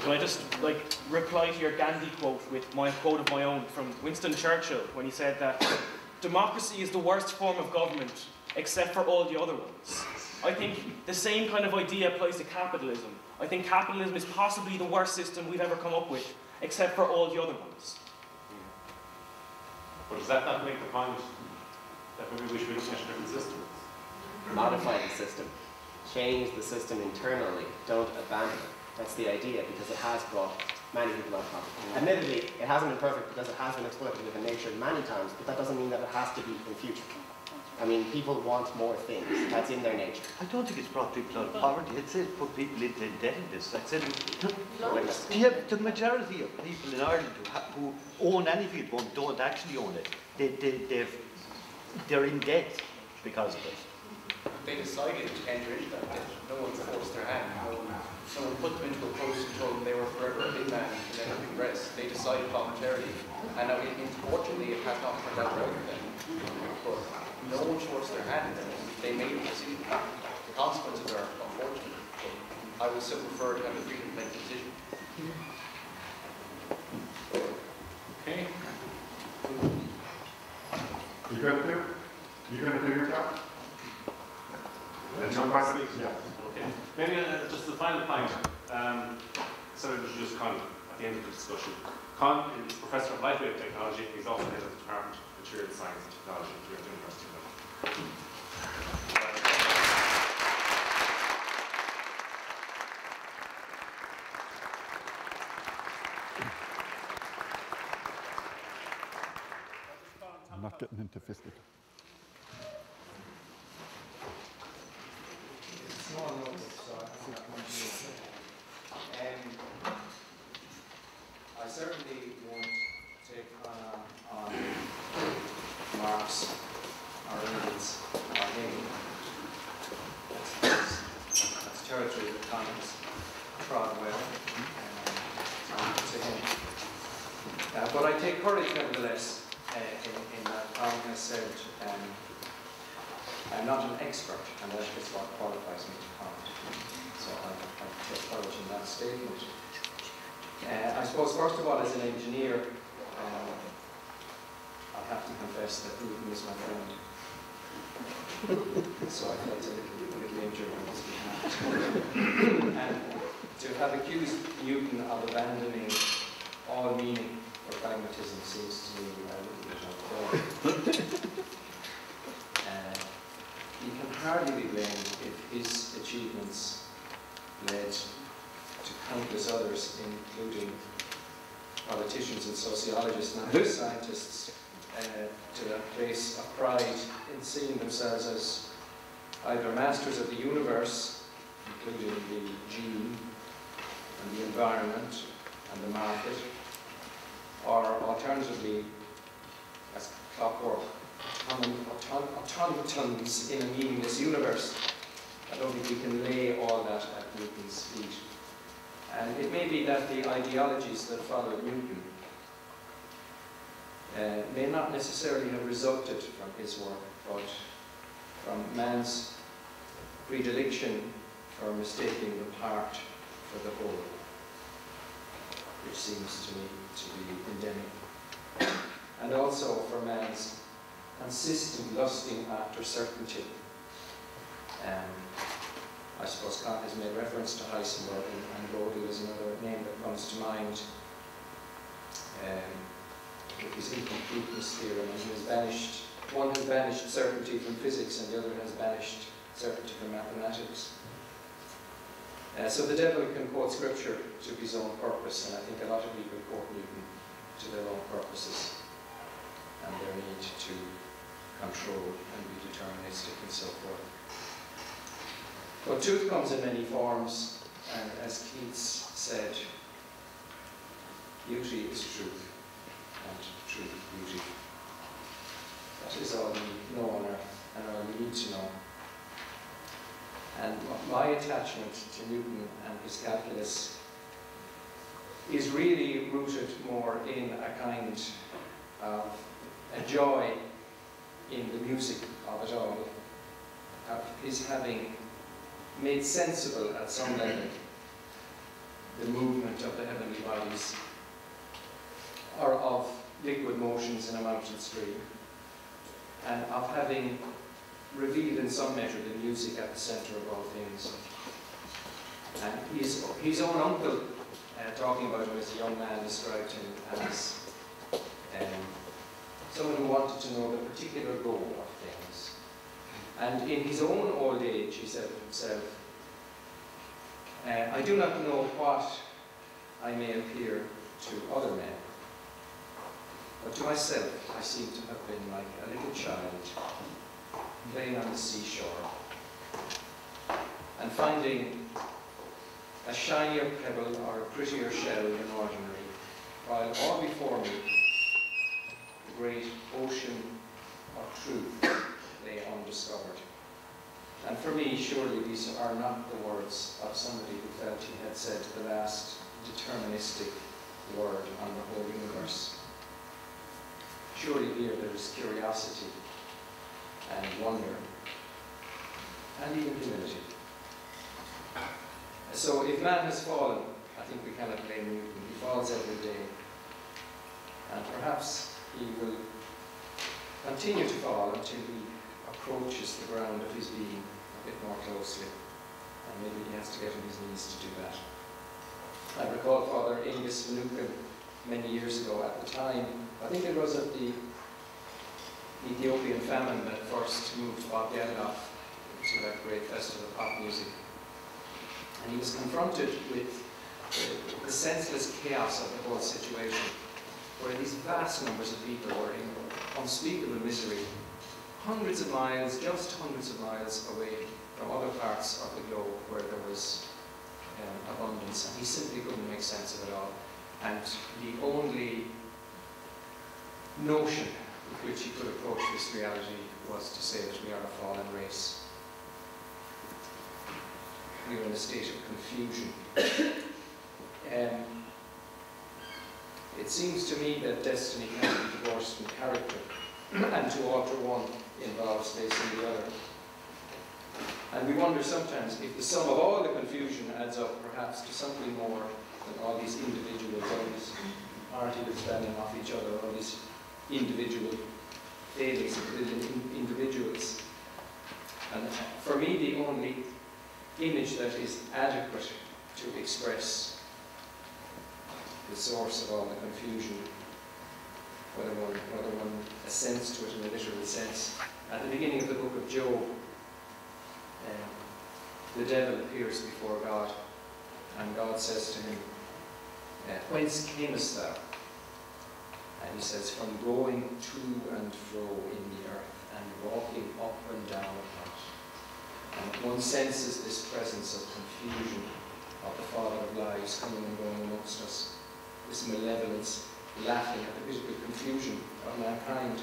[SPEAKER 7] Can I just like reply to your Gandhi quote with my quote of my own from Winston Churchill when he said that democracy is the worst form of government except for all the other ones. I think the same kind of idea applies to capitalism. I think capitalism is possibly the worst system we've ever come up with, except for all the other ones.
[SPEAKER 2] But does that not make the point that maybe we should implement a different system?
[SPEAKER 15] Modify the system. Change the system internally. Don't abandon it. That's the idea because it has brought many people out of poverty. Admittedly, it hasn't been perfect because it has been exploitative in nature many times, but that doesn't mean that it has to be in future. I mean, people want more things. That's in their nature.
[SPEAKER 17] I don't think it's brought people out of poverty. It's it put people into indebtedness. That's it.
[SPEAKER 15] Witness.
[SPEAKER 17] Yeah, the majority of people in Ireland who, ha- who own any field don't, don't actually own it. They, they, they've, they're in debt because of it.
[SPEAKER 5] They decided to enter into that debt. No one forced their hand. No one, no one put them into a post and told them they were forever a big man and then a big rest. They decided voluntarily. And now, unfortunately, it has not turned out right for them. But no one forced their hand. They made the decision. The consequences are unfortunate. But I would still prefer to have the freedom to make the decision.
[SPEAKER 2] Okay.
[SPEAKER 1] You going to do? You going to do your job? There's no question. Yeah.
[SPEAKER 2] Okay. Maybe uh, just the final point. Um, so introduce Con at the end of the discussion. Con is Professor of Lightweight Technology. He's also head of the Department of Material Science and Technology here at the University of Dublin.
[SPEAKER 1] I'm not getting into fiscal.
[SPEAKER 18] Small notebook, so I have to continue. Um, I certainly won't take on, on Marx or Engels or Hegel. That's, that's, that's territory that Collins trod well, um, to him. Uh, but I take courage nevertheless uh, in, in that Colin has said um, I'm not an expert, and that is what qualifies me to comment. So I, I take courage in that statement. Uh, I suppose, first of all, as an engineer, um, I have to confess that Newton is my friend. so I felt a little, a little injured on his behalf. and to have accused Newton of abandoning all meaning for pragmatism seems to me a little bit unfair. Uh, he can hardly be blamed if his achievements led to countless including politicians and sociologists and other scientists, uh, to that place of pride in seeing themselves as either masters of the universe, including the gene and the environment and the market, or alternatively, as clockwork automatons in a meaningless universe. I don't think we can lay all that at Newton's feet. And it may be that the ideologies that followed Newton uh, may not necessarily have resulted from his work, but from man's predilection for mistaking the part for the whole, which seems to me to be endemic. And also for man's consistent lusting after certainty. Um, I suppose Con has made reference to Heisenberg, and, and Gödel is another name that comes to mind. Um, with his incompleteness theorem, and he has banished, one has banished certainty from physics, and the other has banished certainty from mathematics. Uh, so the devil can quote scripture to his own purpose, and I think a lot of people quote Newton to their own purposes and their need to control and be deterministic and so forth. But truth comes in many forms, and as Keats said, beauty is truth, and truth beauty. That is all we know on earth, and all we need to know. And my attachment to Newton and his calculus is really rooted more in a kind of a joy in the music of it all, of his having made sensible at some level the movement of the heavenly bodies or of liquid motions in a mountain stream, and of having revealed in some measure the music at the centre of all things. And his, his own uncle, uh, talking about him as a young man, described him as um, someone who wanted to know the particular goal of. And in his own old age, he said of himself, uh, I do not know what I may appear to other men, but to myself I seem to have been like a little child playing on the seashore and finding a shinier pebble or a prettier shell than ordinary, while all before me the great ocean of truth lay undiscovered. And for me, surely these are not the words of somebody who felt he had said the last deterministic word on the whole universe. Surely here there is curiosity and wonder and even humility. So if man has fallen, I think we cannot blame Newton. He falls every day. And perhaps he will continue to fall until he approaches the ground of his being a bit more closely. And maybe he has to get on his knees to do that. I recall Father Aengus Finucane many years ago at the time, I think it was at the Ethiopian famine that first moved Bob Geldof to that great festival of pop music. And he was confronted with the, the senseless chaos of the whole situation, where these vast numbers of people were in unspeakable misery, hundreds of miles, just hundreds of miles away from other parts of the globe where there was um, abundance, and he simply couldn't make sense of it all. And the only notion with which he could approach this reality was to say that we are a fallen race. We are in a state of confusion. um, it seems to me that destiny can be divorced from character, and to alter one involves facing the other. And we wonder sometimes if the sum of all the confusion adds up perhaps to something more than all these individuals, all these particles standing off each other, all these individual failings individuals. And for me, the only image that is adequate to express the source of all the confusion, whether one, whether one assents to it in a literal sense. At the beginning of the book of Job, um, the devil appears before God, and God says to him, uh, Whence camest thou? And he says, From going to and fro in the earth, and walking up and down upon it. And one senses this presence of confusion of the Father of lies coming and going amongst us, this malevolence laughing at the visible confusion of mankind.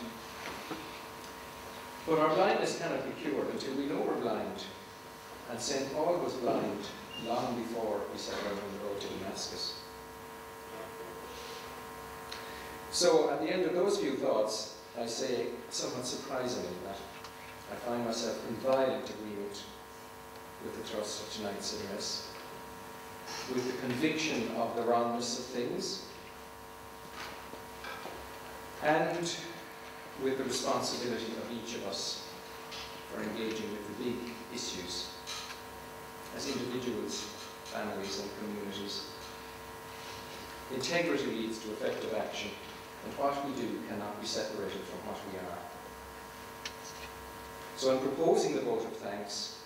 [SPEAKER 18] But our blindness cannot be cured until we know we're blind. And St. Paul was blind long before he set out on the road to Damascus. So at the end of those few thoughts, I say somewhat surprisingly that I find myself in violent agreement with the thrust of tonight's address, with the conviction of the wrongness of things, and with the responsibility of each of us for engaging with the big issues as individuals, families, and communities. Integrity leads to effective action, and what we do cannot be separated from what we are. So in proposing the vote of thanks,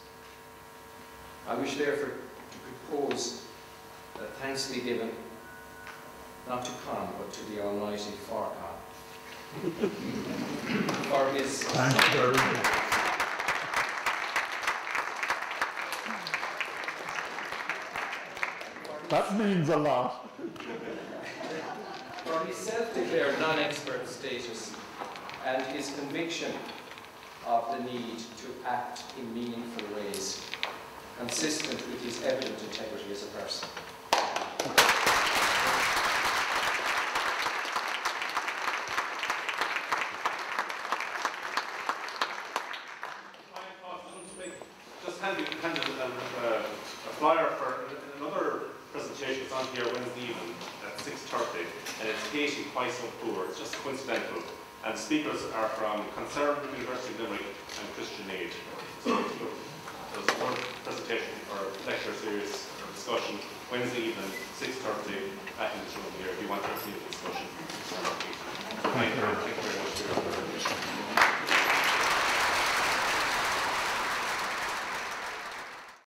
[SPEAKER 18] I wish therefore to propose that thanks be given not to Con, but to the Almighty for. For his.
[SPEAKER 1] That means a lot.
[SPEAKER 18] for his self-declared non-expert status and his conviction of the need to act in meaningful ways, consistent with his evident integrity as a person.
[SPEAKER 2] Just hand you hand you, um, uh, a flyer for another presentation. It's on here Wednesday evening at 6.30 and it's Katie Quaiso Poor. It's just coincidental. And speakers are from Conservative University of Limerick and Christian Aid. So there's one presentation or lecture series or discussion Wednesday evening, 6.30 back in this room here if you want to continue the discussion. Thank you.